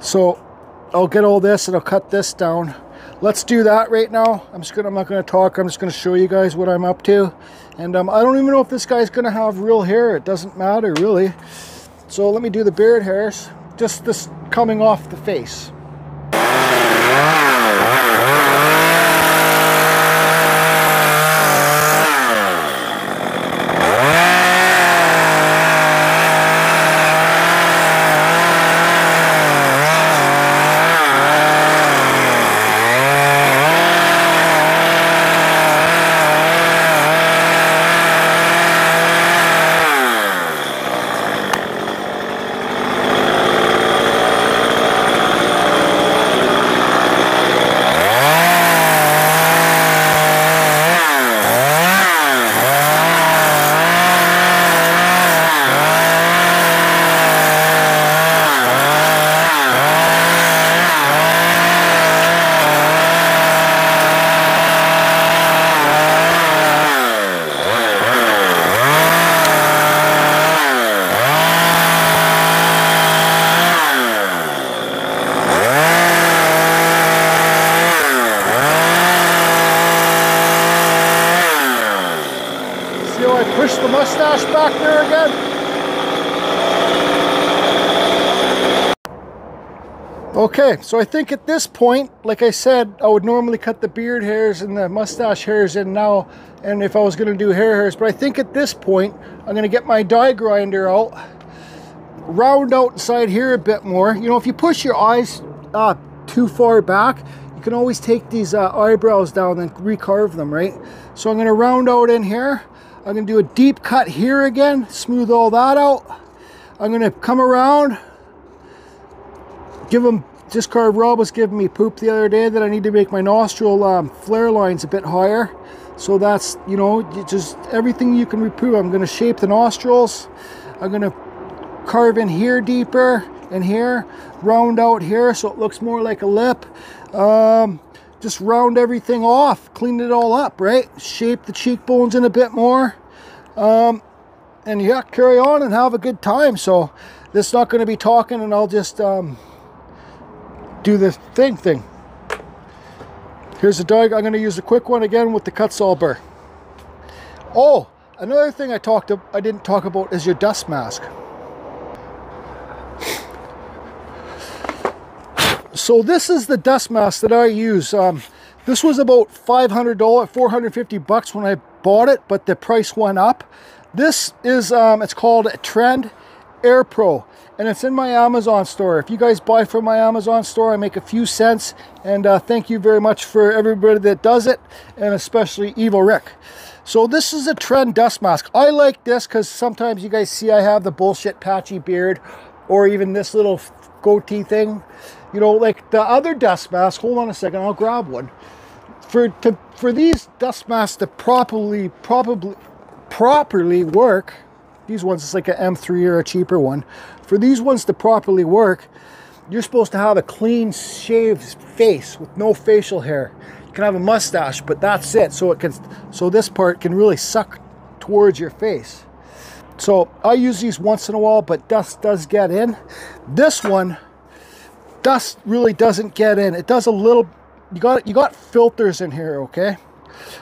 So I'll get all this and I'll cut this down. Let's do that right now. I'm just gonna, I'm not gonna talk. I'm just gonna show you guys what I'm up to. And um, I don't even know if this guy's gonna have real hair. It doesn't matter really. So let me do the beard hairs. Just this coming off the face. push the mustache back there again. Okay, so I think at this point, like I said, I would normally cut the beard hairs and the mustache hairs in now, and if I was going to do hair hairs, but I think at this point, I'm going to get my die grinder out, round out inside here a bit more. You know, if you push your eyes uh, too far back, you can always take these uh, eyebrows down and recarve them, right? So I'm going to round out in here. I'm going to do a deep cut here again, smooth all that out. I'm going to come around, give them, Discord Rob was giving me poop the other day that I need to make my nostril um, flare lines a bit higher. So that's, you know, just everything you can improve. I'm going to shape the nostrils. I'm going to carve in here deeper and here, round out here so it looks more like a lip. Um, just round everything off, clean it all up, right? Shape the cheekbones in a bit more. Um, and yeah, carry on and have a good time. So this is not going to be talking and I'll just um, do the thing thing. Here's the dog. I'm going to use a quick one again with the Kutzall burr. Oh, another thing I talked about I didn't talk about is your dust mask. So this is the dust mask that I use. Um, this was about $500, 450 bucks when I bought it, but the price went up. This is, um, it's called a Trend Air Pro, and it's in my Amazon store. If you guys buy from my Amazon store, I make a few cents, and uh, thank you very much for everybody that does it, and especially Evil Rick. So this is a Trend dust mask. I like this because sometimes you guys see I have the bullshit patchy beard, or even this little goatee thing. You know, like the other dust mask, hold on a second, I'll grab one. For to for these dust masks to properly probably properly work, these ones it's like an M3 or a cheaper one. For these ones to properly work, you're supposed to have a clean shaved face with no facial hair. You can have a mustache, but that's it. So it can so this part can really suck towards your face. So I use these once in a while, but dust does get in. This one, dust really doesn't get in. It does a little, you got, you got filters in here, okay?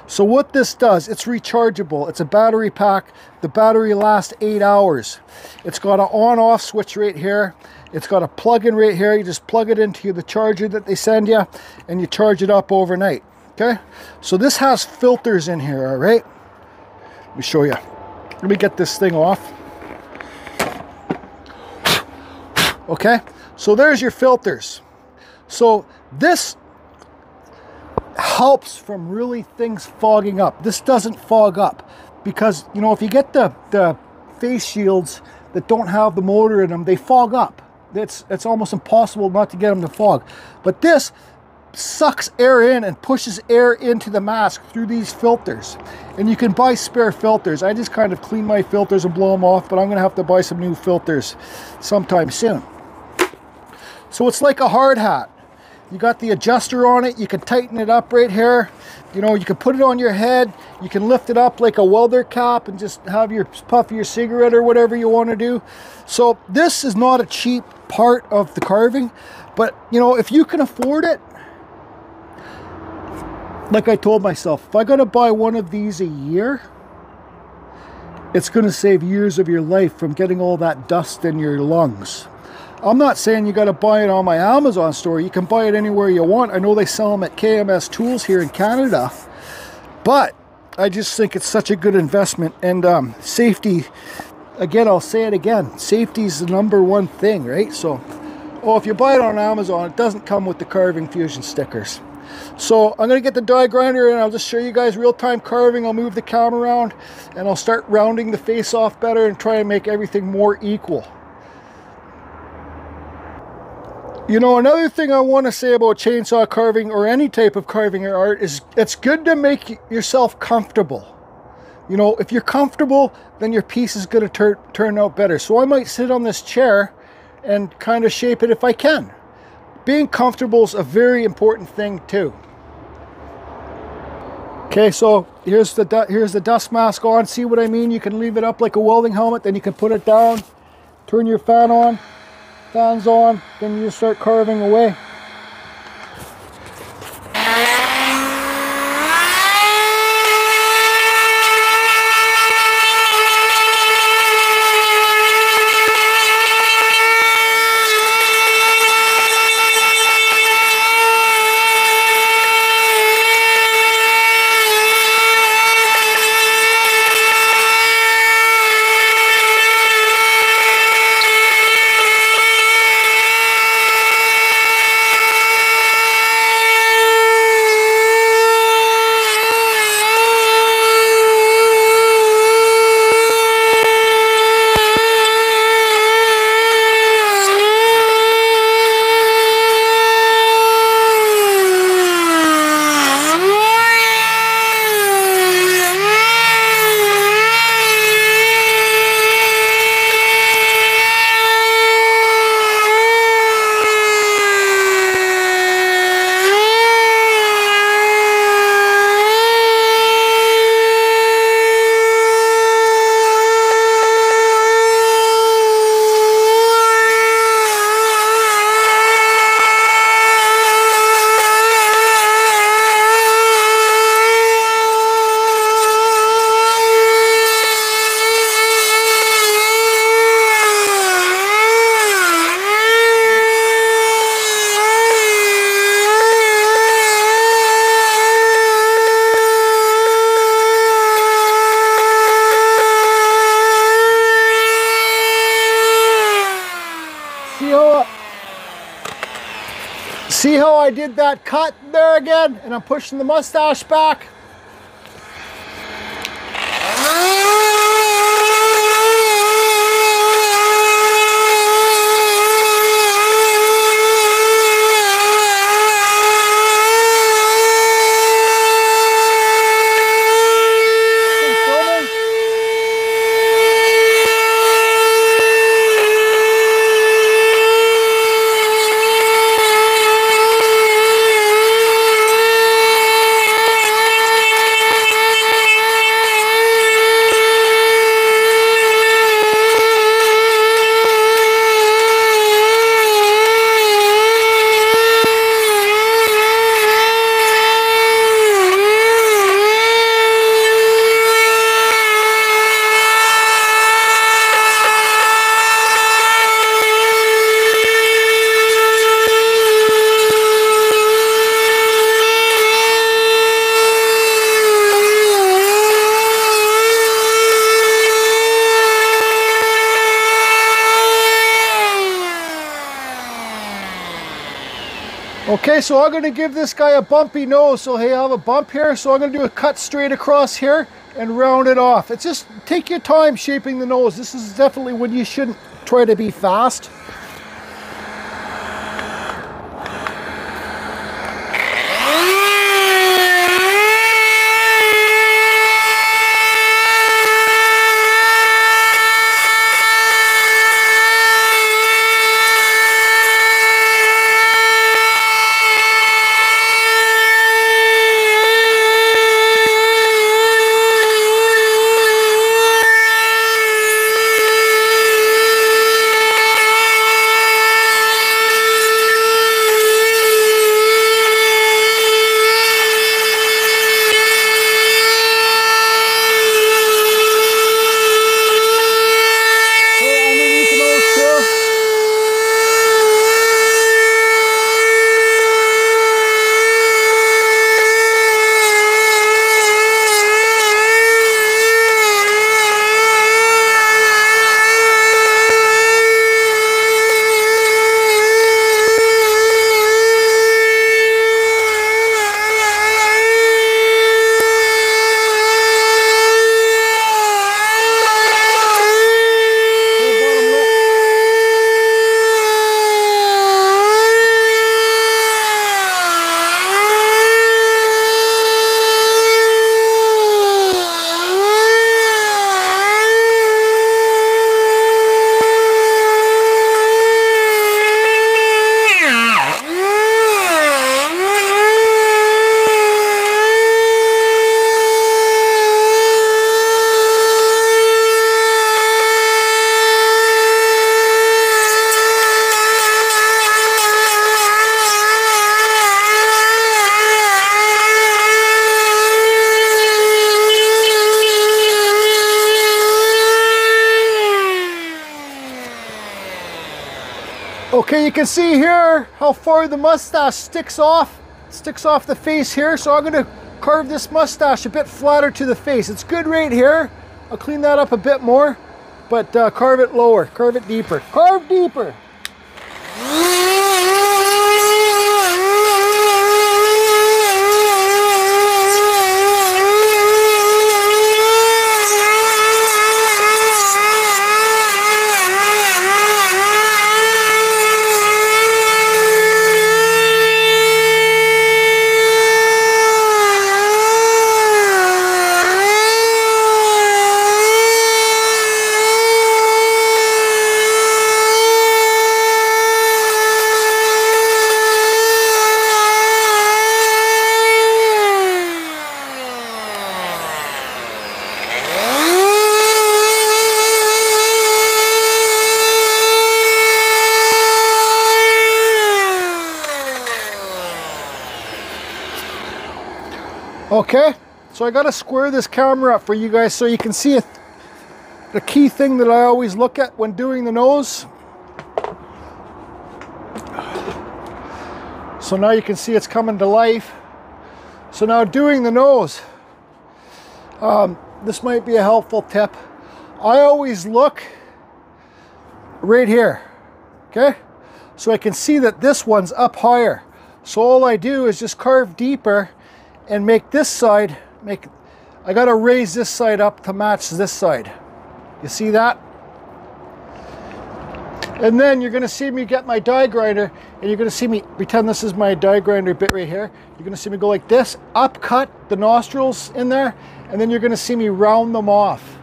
So what this does, it's rechargeable. It's a battery pack. The battery lasts eight hours. It's got an on-off switch right here. It's got a plug-in right here. You just plug it into the charger that they send you and you charge it up overnight. Okay, so this has filters in here, all right? Let me show you. Let me get this thing off. Okay, so there's your filters. So this helps from really things fogging up. This doesn't fog up because, you know, if you get the, the face shields that don't have the motor in them, they fog up. It's, it's almost impossible not to get them to fog. But this sucks air in and pushes air into the mask through these filters. And you can buy spare filters. I just kind of clean my filters and blow them off, but I'm gonna have to buy some new filters sometime soon. So it's like a hard hat. You got the adjuster on it. You can tighten it up right here. You know, you can put it on your head. You can lift it up like a welder cap and just have your puff your cigarette or whatever you want to do. So this is not a cheap part of the carving, but you know, if you can afford it, like I told myself, if I got to buy one of these a year, it's going to save years of your life from getting all that dust in your lungs. I'm not saying you got to buy it on my Amazon store. You can buy it anywhere you want. I know they sell them at KMS Tools here in Canada. But I just think it's such a good investment. And um, safety, again, I'll say it again. Safety is the number one thing, right? So, oh, if you buy it on Amazon, it doesn't come with the carving fusion stickers. So I'm going to get the die grinder and I'll just show you guys real-time carving. I'll move the camera around and I'll start rounding the face off better and try and make everything more equal. You know, another thing I want to say about chainsaw carving or any type of carving or art is it's good to make yourself comfortable. You know, if you're comfortable, then your piece is going to tur turn out better. So I might sit on this chair and kind of shape it if I can. Being comfortable is a very important thing too. Okay, so here's the here's the dust mask on. See what I mean? You can leave it up like a welding helmet, then you can put it down, turn your fan on, fan's on, then you start carving away. That cut there again? And I'm pushing the mustache back. Okay, so I'm gonna give this guy a bumpy nose. So hey, I have a bump here, so I'm gonna do a cut straight across here and round it off. It's just take your time shaping the nose. This is definitely when you shouldn't try to be fast. You can see here how far the mustache sticks off, sticks off the face here. So I'm gonna carve this mustache a bit flatter to the face. It's good right here. I'll clean that up a bit more, but uh, carve it lower, carve it deeper. Carve deeper. Okay, so I got to square this camera up for you guys so you can see it. The key thing that I always look at when doing the nose. So now you can see it's coming to life. So now doing the nose, um, this might be a helpful tip. I always look right here, okay? So I can see that this one's up higher. So all I do is just carve deeper and make this side, make, I gotta raise this side up to match this side. You see that? And then you're gonna see me get my die grinder and you're gonna see me, pretend this is my die grinder bit right here. You're gonna see me go like this, up cut the nostrils in there, and then you're gonna see me round them off.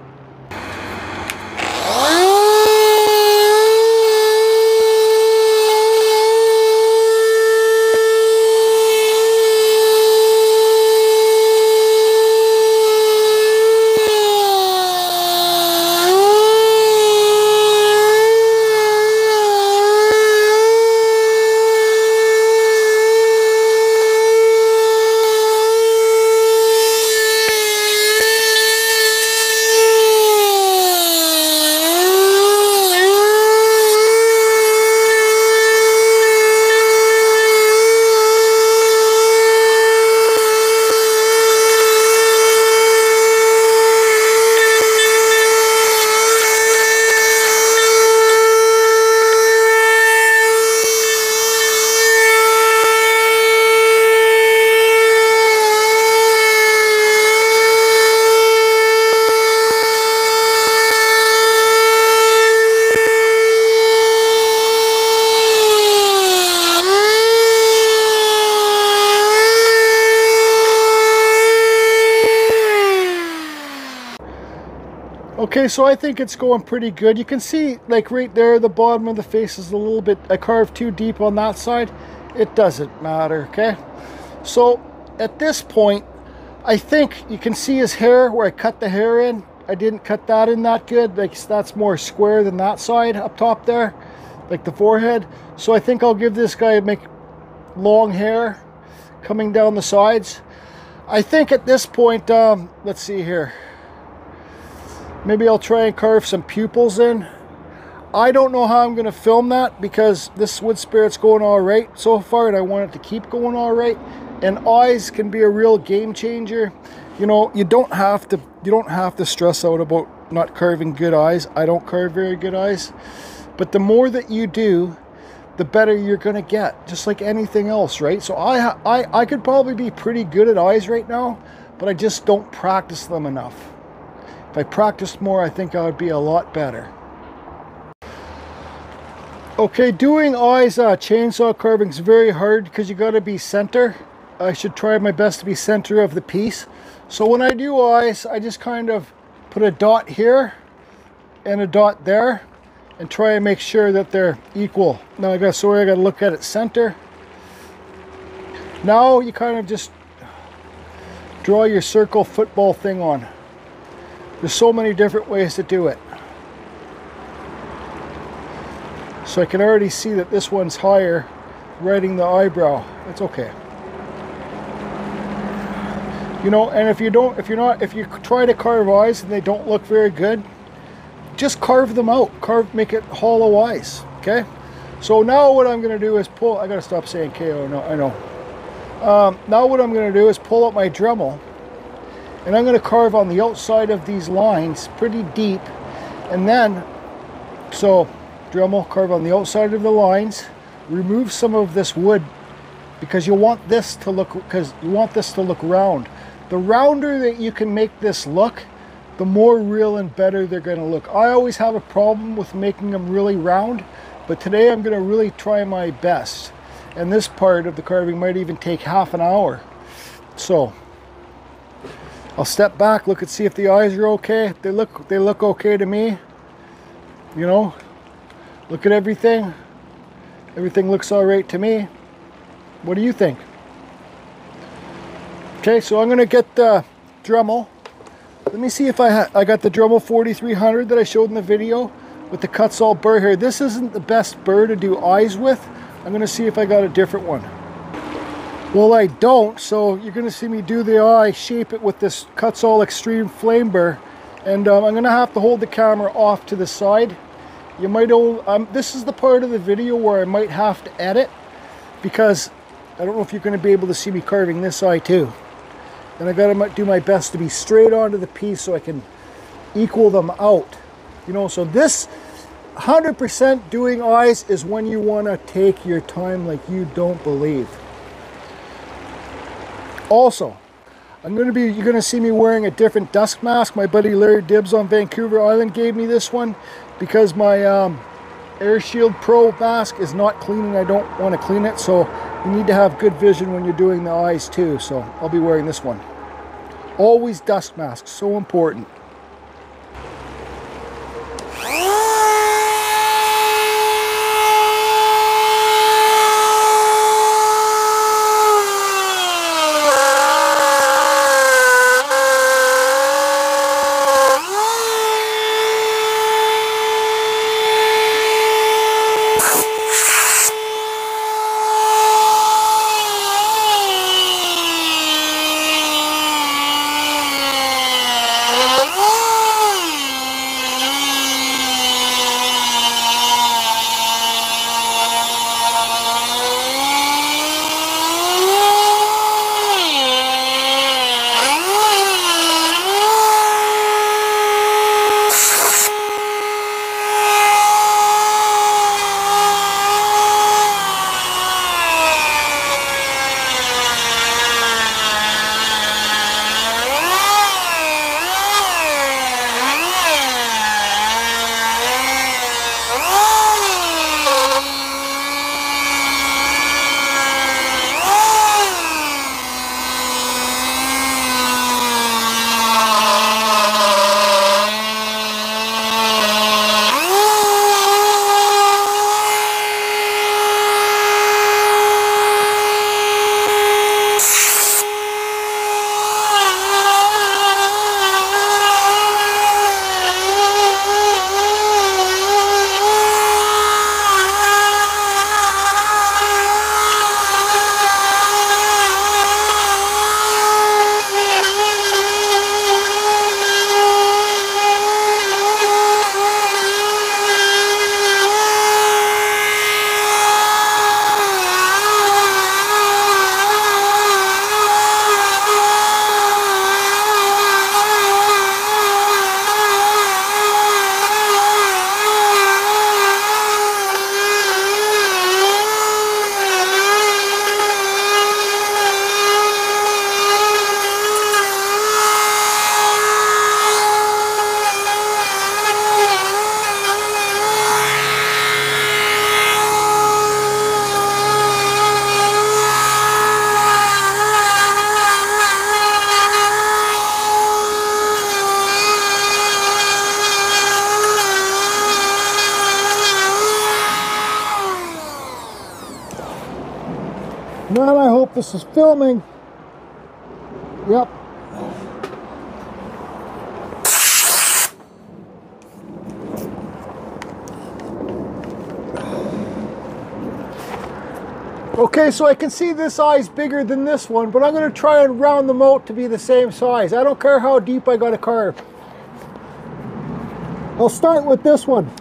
Okay, so I think it's going pretty good. You can see, like right there, the bottom of the face is a little bit, I carved too deep on that side. It doesn't matter, okay? So at this point, I think you can see his hair where I cut the hair in. I didn't cut that in that good. Like that's more square than that side up top there, like the forehead. So I think I'll give this guy make long hair coming down the sides. I think at this point, um, let's see here. Maybe I'll try and carve some pupils in. I don't know how I'm going to film that because this wood spirit's going all right so far and I want it to keep going all right. And eyes can be a real game changer. You know, you don't have to you don't have to stress out about not carving good eyes. I don't carve very good eyes. But the more that you do, the better you're going to get, just like anything else, right? So I, I, I could probably be pretty good at eyes right now, but I just don't practice them enough. If I practiced more, I think I would be a lot better. Okay, doing eyes uh, chainsaw carving is very hard because you got to be center. I should try my best to be center of the piece. So when I do eyes, I just kind of put a dot here and a dot there and try and make sure that they're equal. Now I got sorry I got to look at it center. Now you kind of just draw your circle football thing on. There's so many different ways to do it. So I can already see that this one's higher, writing the eyebrow. It's okay. You know, and if you don't, if you're not, if you try to carve eyes and they don't look very good, just carve them out. Carve, make it hollow eyes, okay? So now what I'm going to do is pull, I got to stop saying KO, no, I know. Um, now what I'm going to do is pull up my Dremel and I'm going to carve on the outside of these lines pretty deep. And then so Dremel carve on the outside of the lines. Remove some of this wood because you want this to look because you want this to look round. The rounder that you can make this look the more real and better they're going to look. I always have a problem with making them really round but today I'm going to really try my best. And this part of the carving might even take half an hour. So I'll step back, look and see if the eyes are okay. They look they look okay to me. You know, look at everything. Everything looks all right to me. What do you think? Okay, so I'm gonna get the Dremel. Let me see if I I got the Dremel 4300 that I showed in the video with the Kutzall burr here. This isn't the best burr to do eyes with. I'm gonna see if I got a different one. Well, I don't, so you're going to see me do the eye, shape it with this Kutzall Extreme Flame Burr. And um, I'm going to have to hold the camera off to the side. You might, um, this is the part of the video where I might have to edit because I don't know if you're going to be able to see me carving this eye too. And I got to do my best to be straight onto the piece so I can equal them out. You know, so this 100% doing eyes is when you want to take your time like you don't believe. Also, I'm going to be, you're going to see me wearing a different dust mask. My buddy Larry Dibbs on Vancouver Island gave me this one because my um, Air Shield Pro mask is not clean and I don't want to clean it. So you need to have good vision when you're doing the eyes too. So I'll be wearing this one. Always dust masks, so important. This is filming. Yep. Okay, so I can see this eye's bigger than this one, but I'm going to try and round them out to be the same size. I don't care how deep I got to carve. I'll start with this one.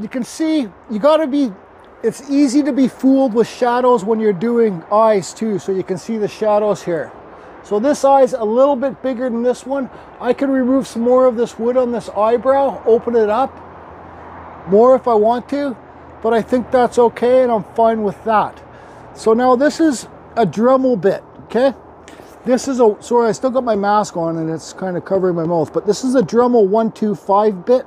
You can see you gotta be, it's easy to be fooled with shadows when you're doing eyes too, so you can see the shadows here. So this eye's a little bit bigger than this one. I can remove some more of this wood on this eyebrow, open it up more if I want to, but I think that's okay and I'm fine with that. So now this is a Dremel bit, okay? This is a, sorry, I still got my mask on and it's kind of covering my mouth, but this is a Dremel 125 bit.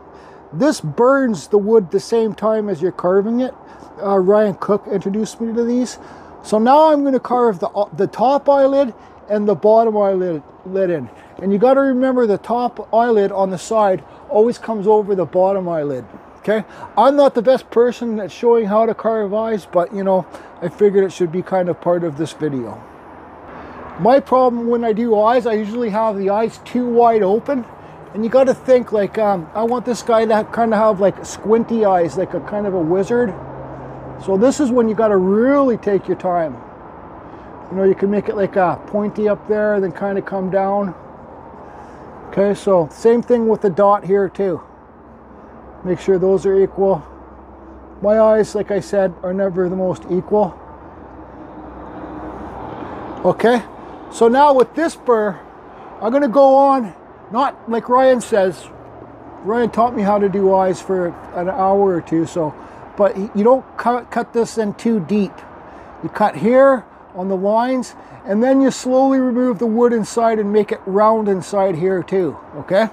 This burns the wood the same time as you're carving it. Uh, Ryan Cook introduced me to these. So now I'm going to carve the, uh, the top eyelid and the bottom eyelid lid in. And you got to remember the top eyelid on the side always comes over the bottom eyelid. Okay, I'm not the best person at showing how to carve eyes, but you know, I figured it should be kind of part of this video. My problem when I do eyes, I usually have the eyes too wide open and you got to think like, um, I want this guy to kind of have like squinty eyes, like a kind of a wizard. So this is when you got to really take your time. You know, you can make it like a pointy up there, then kind of come down. Okay, so same thing with the dot here too. Make sure those are equal. My eyes, like I said, are never the most equal. Okay, so now with this burr, I'm gonna go on not like Ryan says. Ryan taught me how to do eyes for an hour or two. So, but you don't cut, cut this in too deep. You cut here on the lines, and then you slowly remove the wood inside and make it round inside here too. Okay.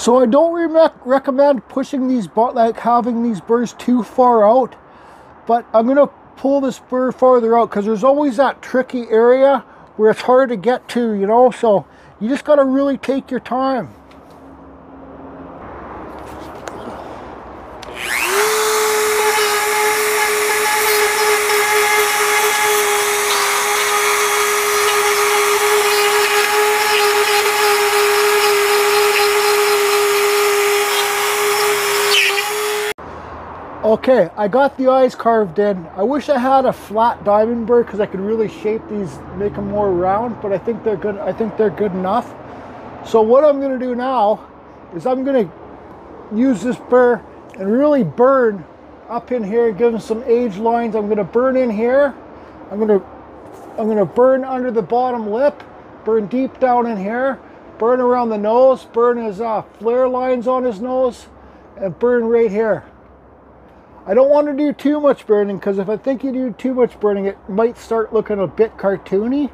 So I don't re recommend pushing these, but like having these burrs too far out, but I'm gonna pull this burr farther out because there's always that tricky area where it's hard to get to, you know, so you just gotta really take your time. Okay, I got the eyes carved in. I wish I had a flat diamond burr because I could really shape these, make them more round, but I think they're good. I think they're good enough. So what I'm gonna do now is I'm gonna use this burr and really burn up in here, give them some age lines. I'm gonna burn in here. I'm gonna, I'm gonna burn under the bottom lip, burn deep down in here, burn around the nose, burn his uh, flare lines on his nose, and burn right here. I don't want to do too much burning because if I think you do too much burning, it might start looking a bit cartoony.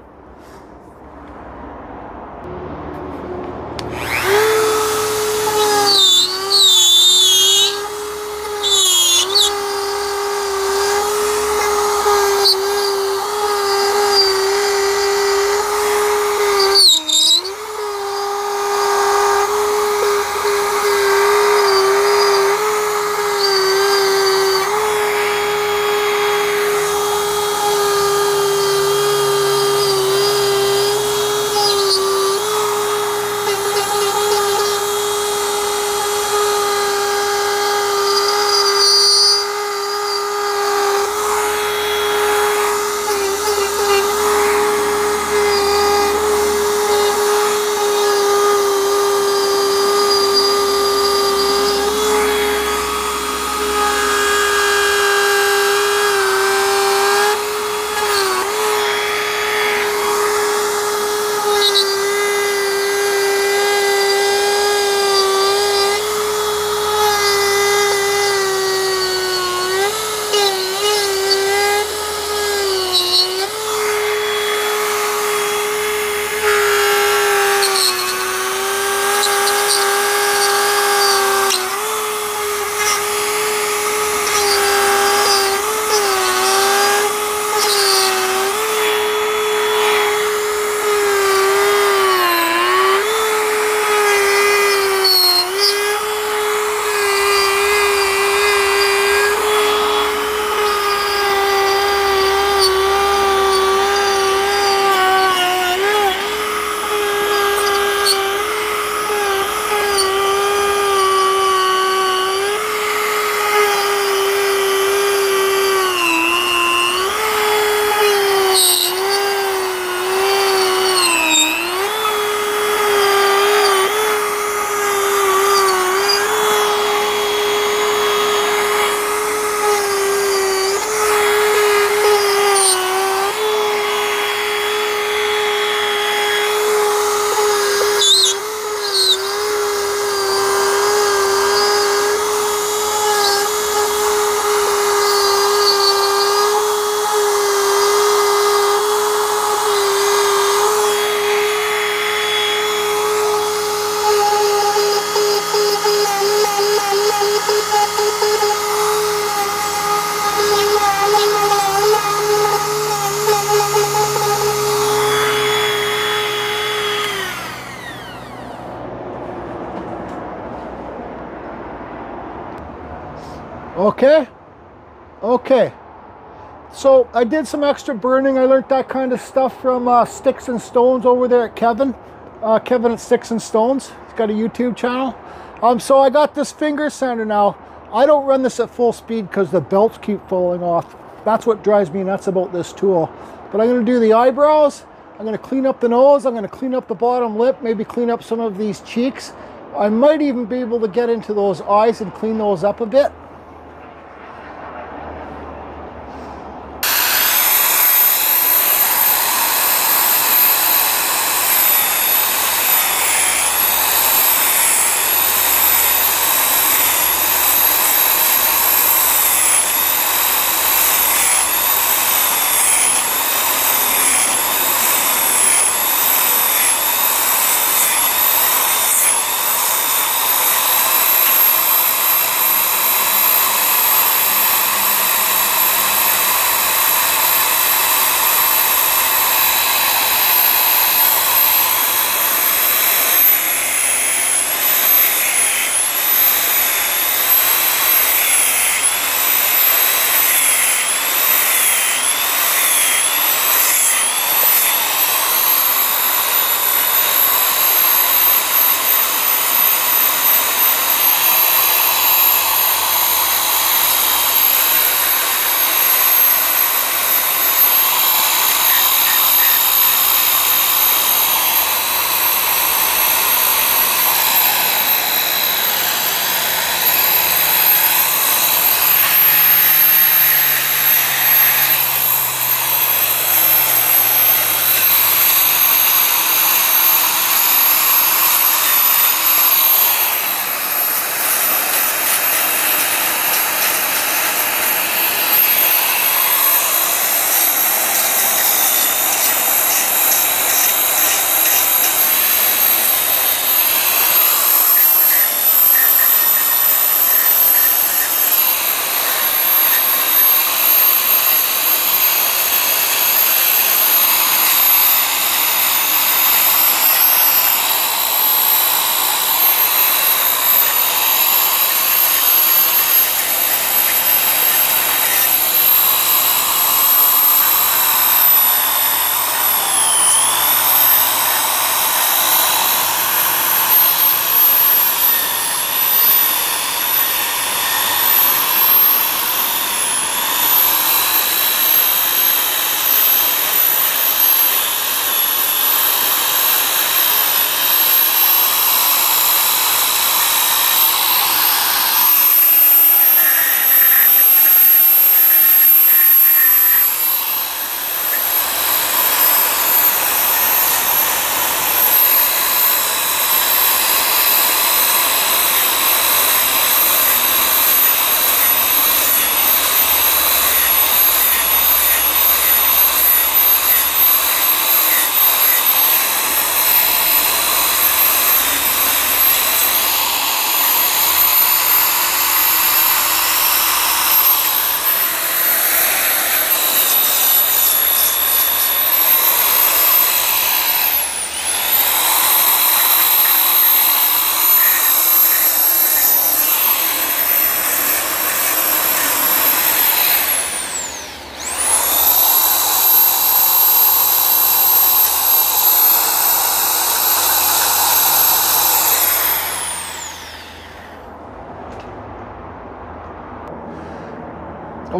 I did some extra burning. I learned that kind of stuff from uh, Sticks and Stones over there at Kevin. Uh, Kevin at Sticks and Stones. He's got a YouTube channel. Um, so I got this finger sander now. I don't run this at full speed because the belts keep falling off. That's what drives me nuts about this tool. But I'm going to do the eyebrows. I'm going to clean up the nose. I'm going to clean up the bottom lip. Maybe clean up some of these cheeks. I might even be able to get into those eyes and clean those up a bit.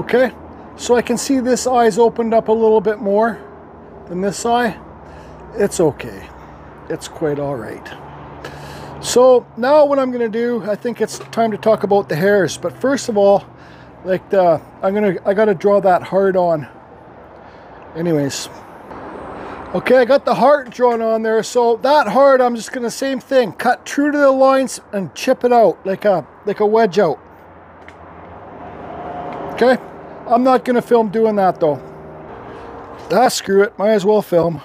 Okay, so I can see this eye's opened up a little bit more than this eye. It's okay. It's quite all right. So now what I'm gonna do, I think it's time to talk about the hairs. But first of all, like the, I'm gonna, I gotta draw that heart on. Anyways. Okay, I got the heart drawn on there. So that heart, I'm just gonna, same thing, cut true to the lines and chip it out like a, like a wedge out. Okay, I'm not gonna film doing that though. Ah, screw it, might as well film.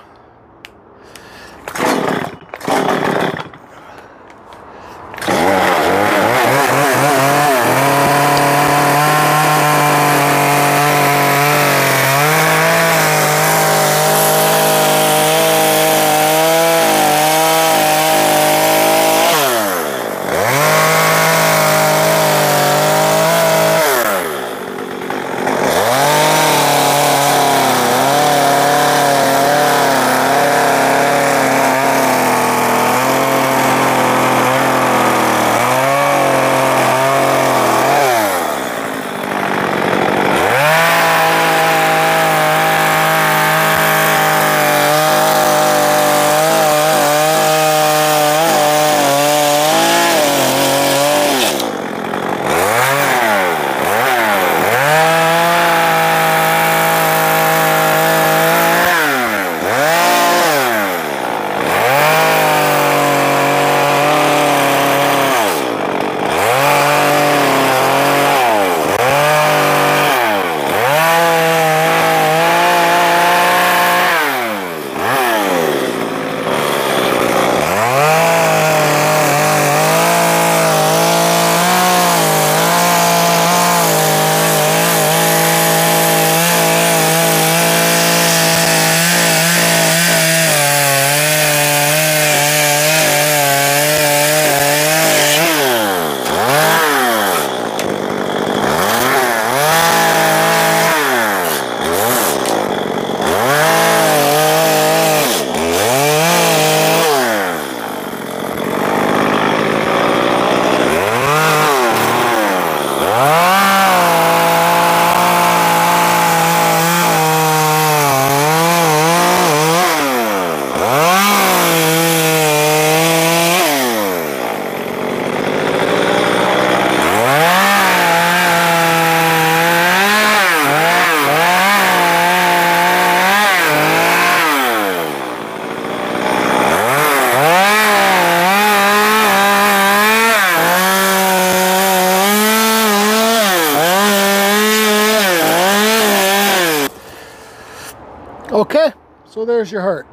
So there's your heart.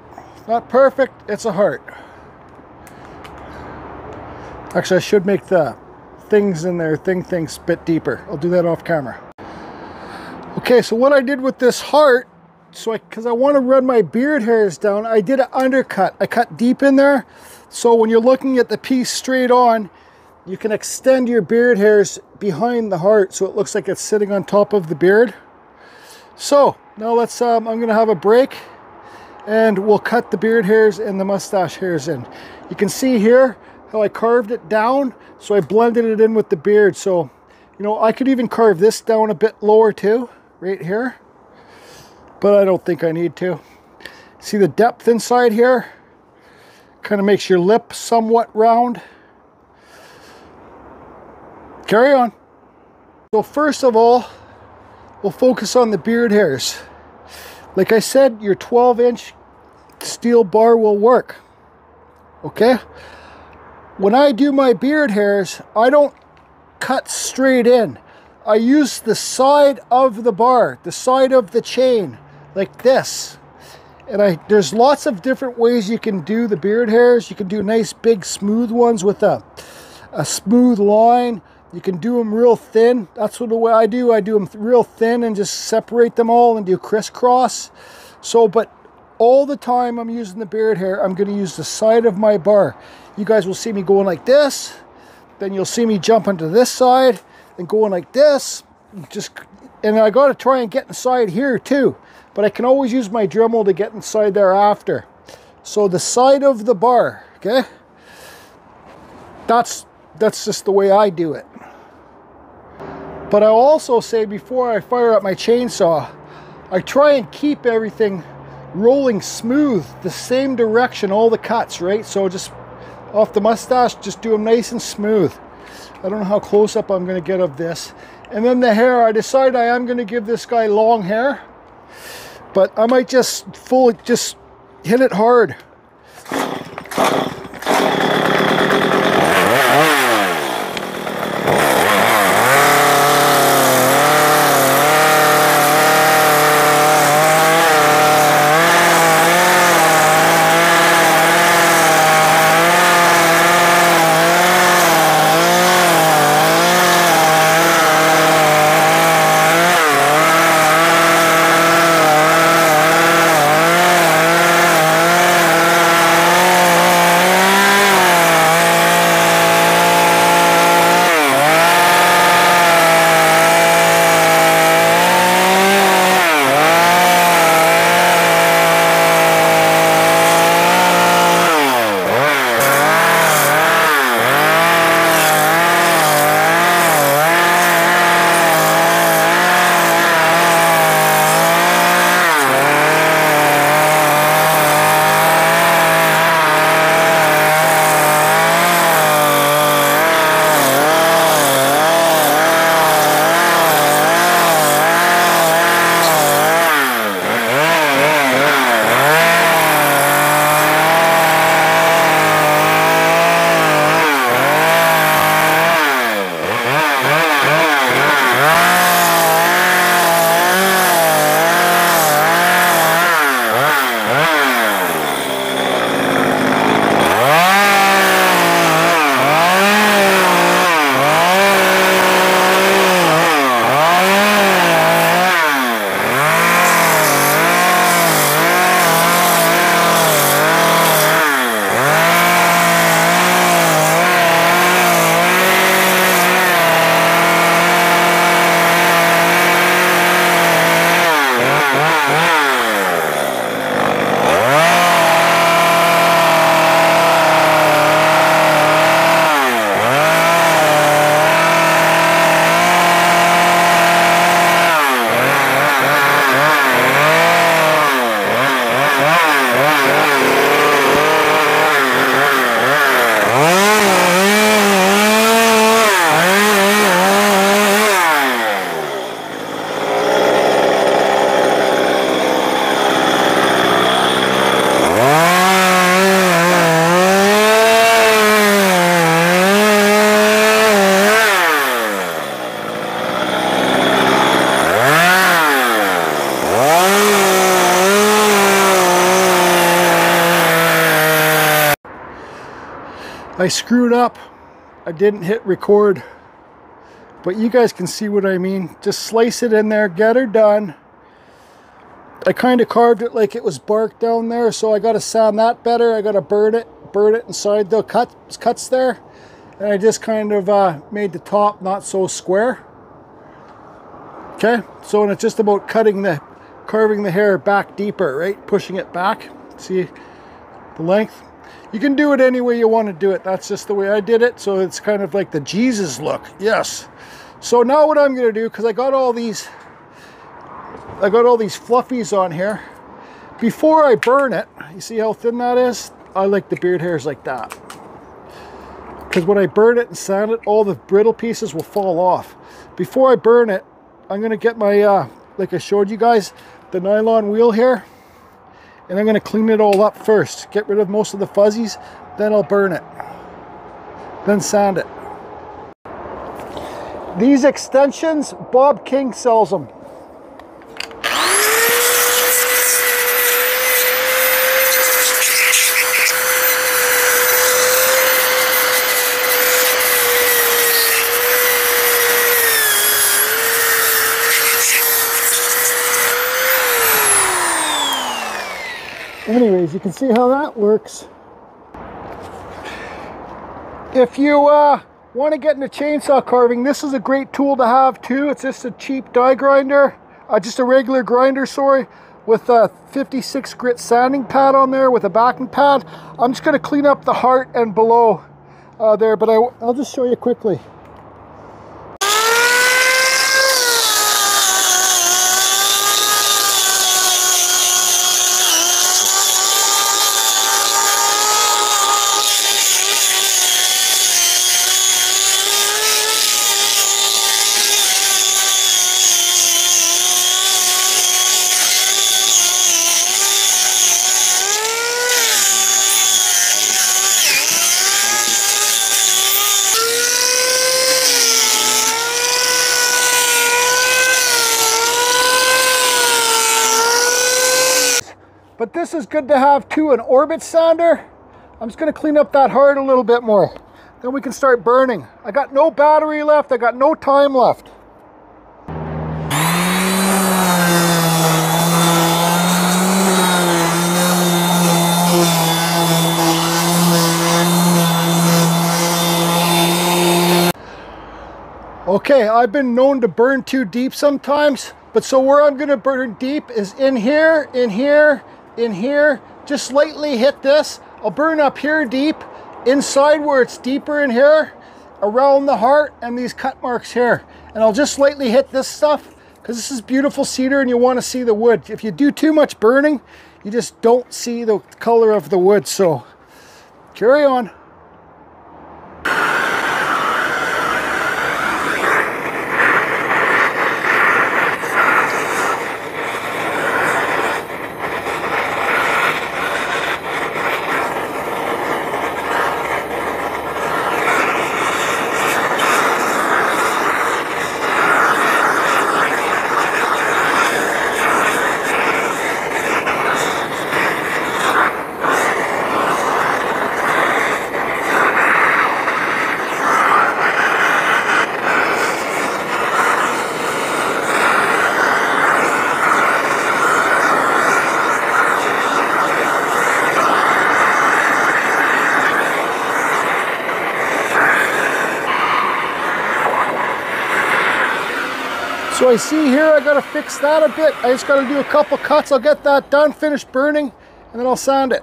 Not perfect, it's a heart. Actually, I should make the things in there, thing things, bit deeper. I'll do that off camera. Okay, so what I did with this heart, so I, because I want to run my beard hairs down, I did an undercut. I cut deep in there, so when you're looking at the piece straight on, you can extend your beard hairs behind the heart so it looks like it's sitting on top of the beard. So now let's, um, I'm gonna have a break and we'll cut the beard hairs and the mustache hairs in. You can see here how I carved it down. So I blended it in with the beard. So, you know, I could even carve this down a bit lower too, right here. But I don't think I need to. See the depth inside here? Kind of makes your lip somewhat round. Carry on. So first of all, we'll focus on the beard hairs. Like I said, your 12 inch steel bar will work. Okay? When I do my beard hairs, I don't cut straight in. I use the side of the bar, the side of the chain, like this. And I there's lots of different ways you can do the beard hairs. You can do nice big smooth ones with a, a smooth line. You can do them real thin. That's what the way I do. I do them real thin and just separate them all and do crisscross. So, but all the time I'm using the beard hair, I'm going to use the side of my bar. You guys will see me going like this. Then you'll see me jumping to this side and going like this. Just, and I got to try and get inside here too. But I can always use my Dremel to get inside there after. So the side of the bar, okay? That's that's just the way I do it. But I'll also say before I fire up my chainsaw, I try and keep everything rolling smooth, the same direction, all the cuts, right? So just off the mustache, just do them nice and smooth. I don't know how close up I'm gonna get of this. And then the hair, I decide I am gonna give this guy long hair, but I might just fully, just hit it hard. I screwed up. I didn't hit record. But you guys can see what I mean. Just slice it in there, get her done. I kind of carved it like it was bark down there, so I got to sand that better. I got to burn it, burn it inside the cuts, cuts there. And I just kind of uh, made the top not so square. Okay, so and it's just about cutting the, carving the hair back deeper, right? Pushing it back. See the length? You can do it any way you want to do it. That's just the way I did it. So it's kind of like the Jesus look. Yes. So now what I'm going to do, because I got all these, I got all these fluffies on here. Before I burn it, you see how thin that is? I like the beard hairs like that. Because when I burn it and sand it, all the brittle pieces will fall off. Before I burn it, I'm going to get my, uh, like I showed you guys, the nylon wheel here and I'm going to clean it all up first. Get rid of most of the fuzzies, then I'll burn it. Then sand it. These extensions, Bob King sells them. Anyways, you can see how that works. If you uh, want to get into chainsaw carving, this is a great tool to have too. It's just a cheap die grinder, uh, just a regular grinder, sorry, with a 56 grit sanding pad on there with a backing pad. I'm just going to clean up the heart and below uh, there, but I, I'll just show you quickly. But this is good to have too, an orbit sander. I'm just gonna clean up that heart a little bit more. Then we can start burning. I got no battery left, I got no time left. Okay, I've been known to burn too deep sometimes, but so where I'm gonna burn deep is in here, in here, in here. Just slightly hit this. I'll burn up here deep, inside where it's deeper in here, around the heart and these cut marks here. And I'll just slightly hit this stuff because this is beautiful cedar and you wanna see the wood. If you do too much burning, you just don't see the color of the wood. So carry on. So I see here I gotta fix that a bit. I just gotta do a couple cuts. I'll get that done, finish burning, and then I'll sand it.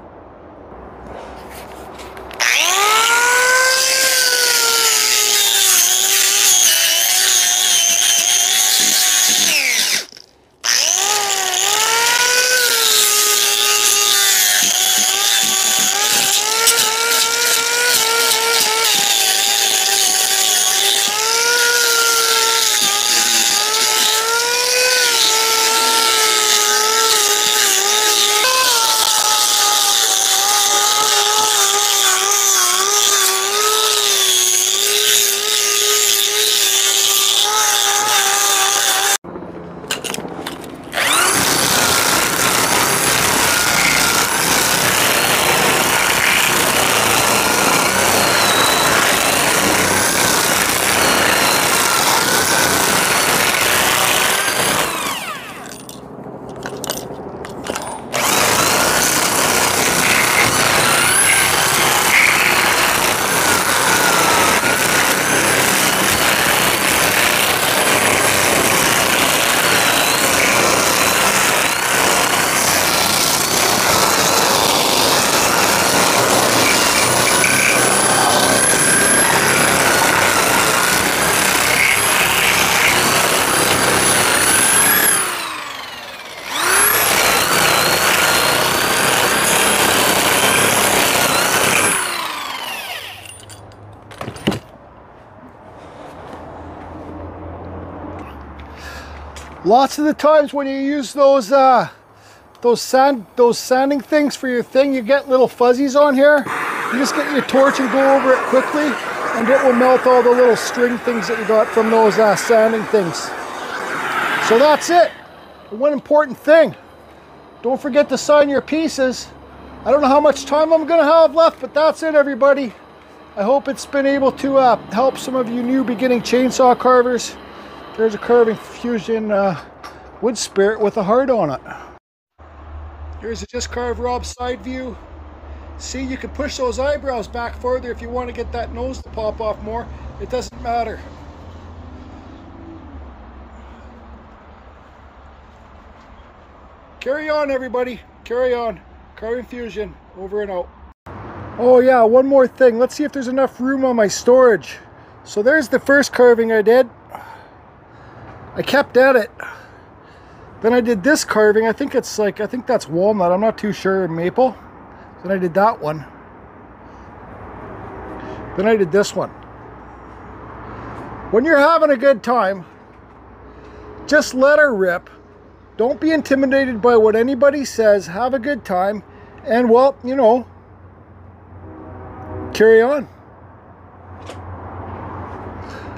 Lots of the times when you use those uh, those sand those sanding things for your thing, you get little fuzzies on here. You just get your torch and go over it quickly, and it will melt all the little string things that you got from those uh, sanding things. So that's it. One important thing. Don't forget to sign your pieces. I don't know how much time I'm going to have left, but that's it, everybody. I hope it's been able to uh, help some of you new beginning chainsaw carvers. There's a Carving Fusion uh, wood spirit with a heart on it. Here's a Just Carve Rob side view. See, you can push those eyebrows back further if you want to get that nose to pop off more. It doesn't matter. Carry on, everybody. Carry on. Carving Fusion, over and out. Oh yeah, one more thing. Let's see if there's enough room on my storage. So there's the first carving I did. I kept at it. Then I did this carving. I think it's like, I think that's walnut. I'm not too sure. Maple. Then I did that one. Then I did this one. When you're having a good time, just let her rip. Don't be intimidated by what anybody says. Have a good time. And well, you know, carry on.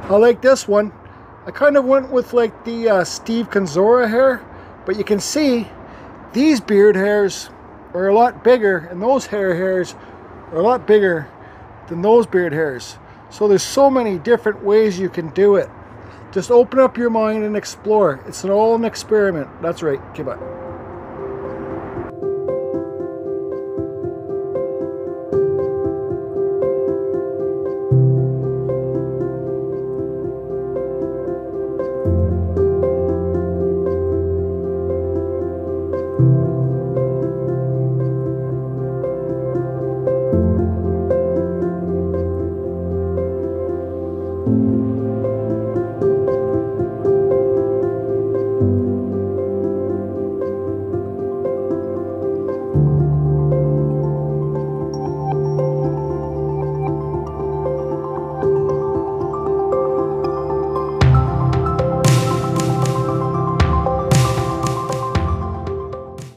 I like this one. I kind of went with like the uh, Steve Kanzora hair, but you can see these beard hairs are a lot bigger and those hair hairs are a lot bigger than those beard hairs. So there's so many different ways you can do it. Just open up your mind and explore. It's an all an experiment. That's right. Okay.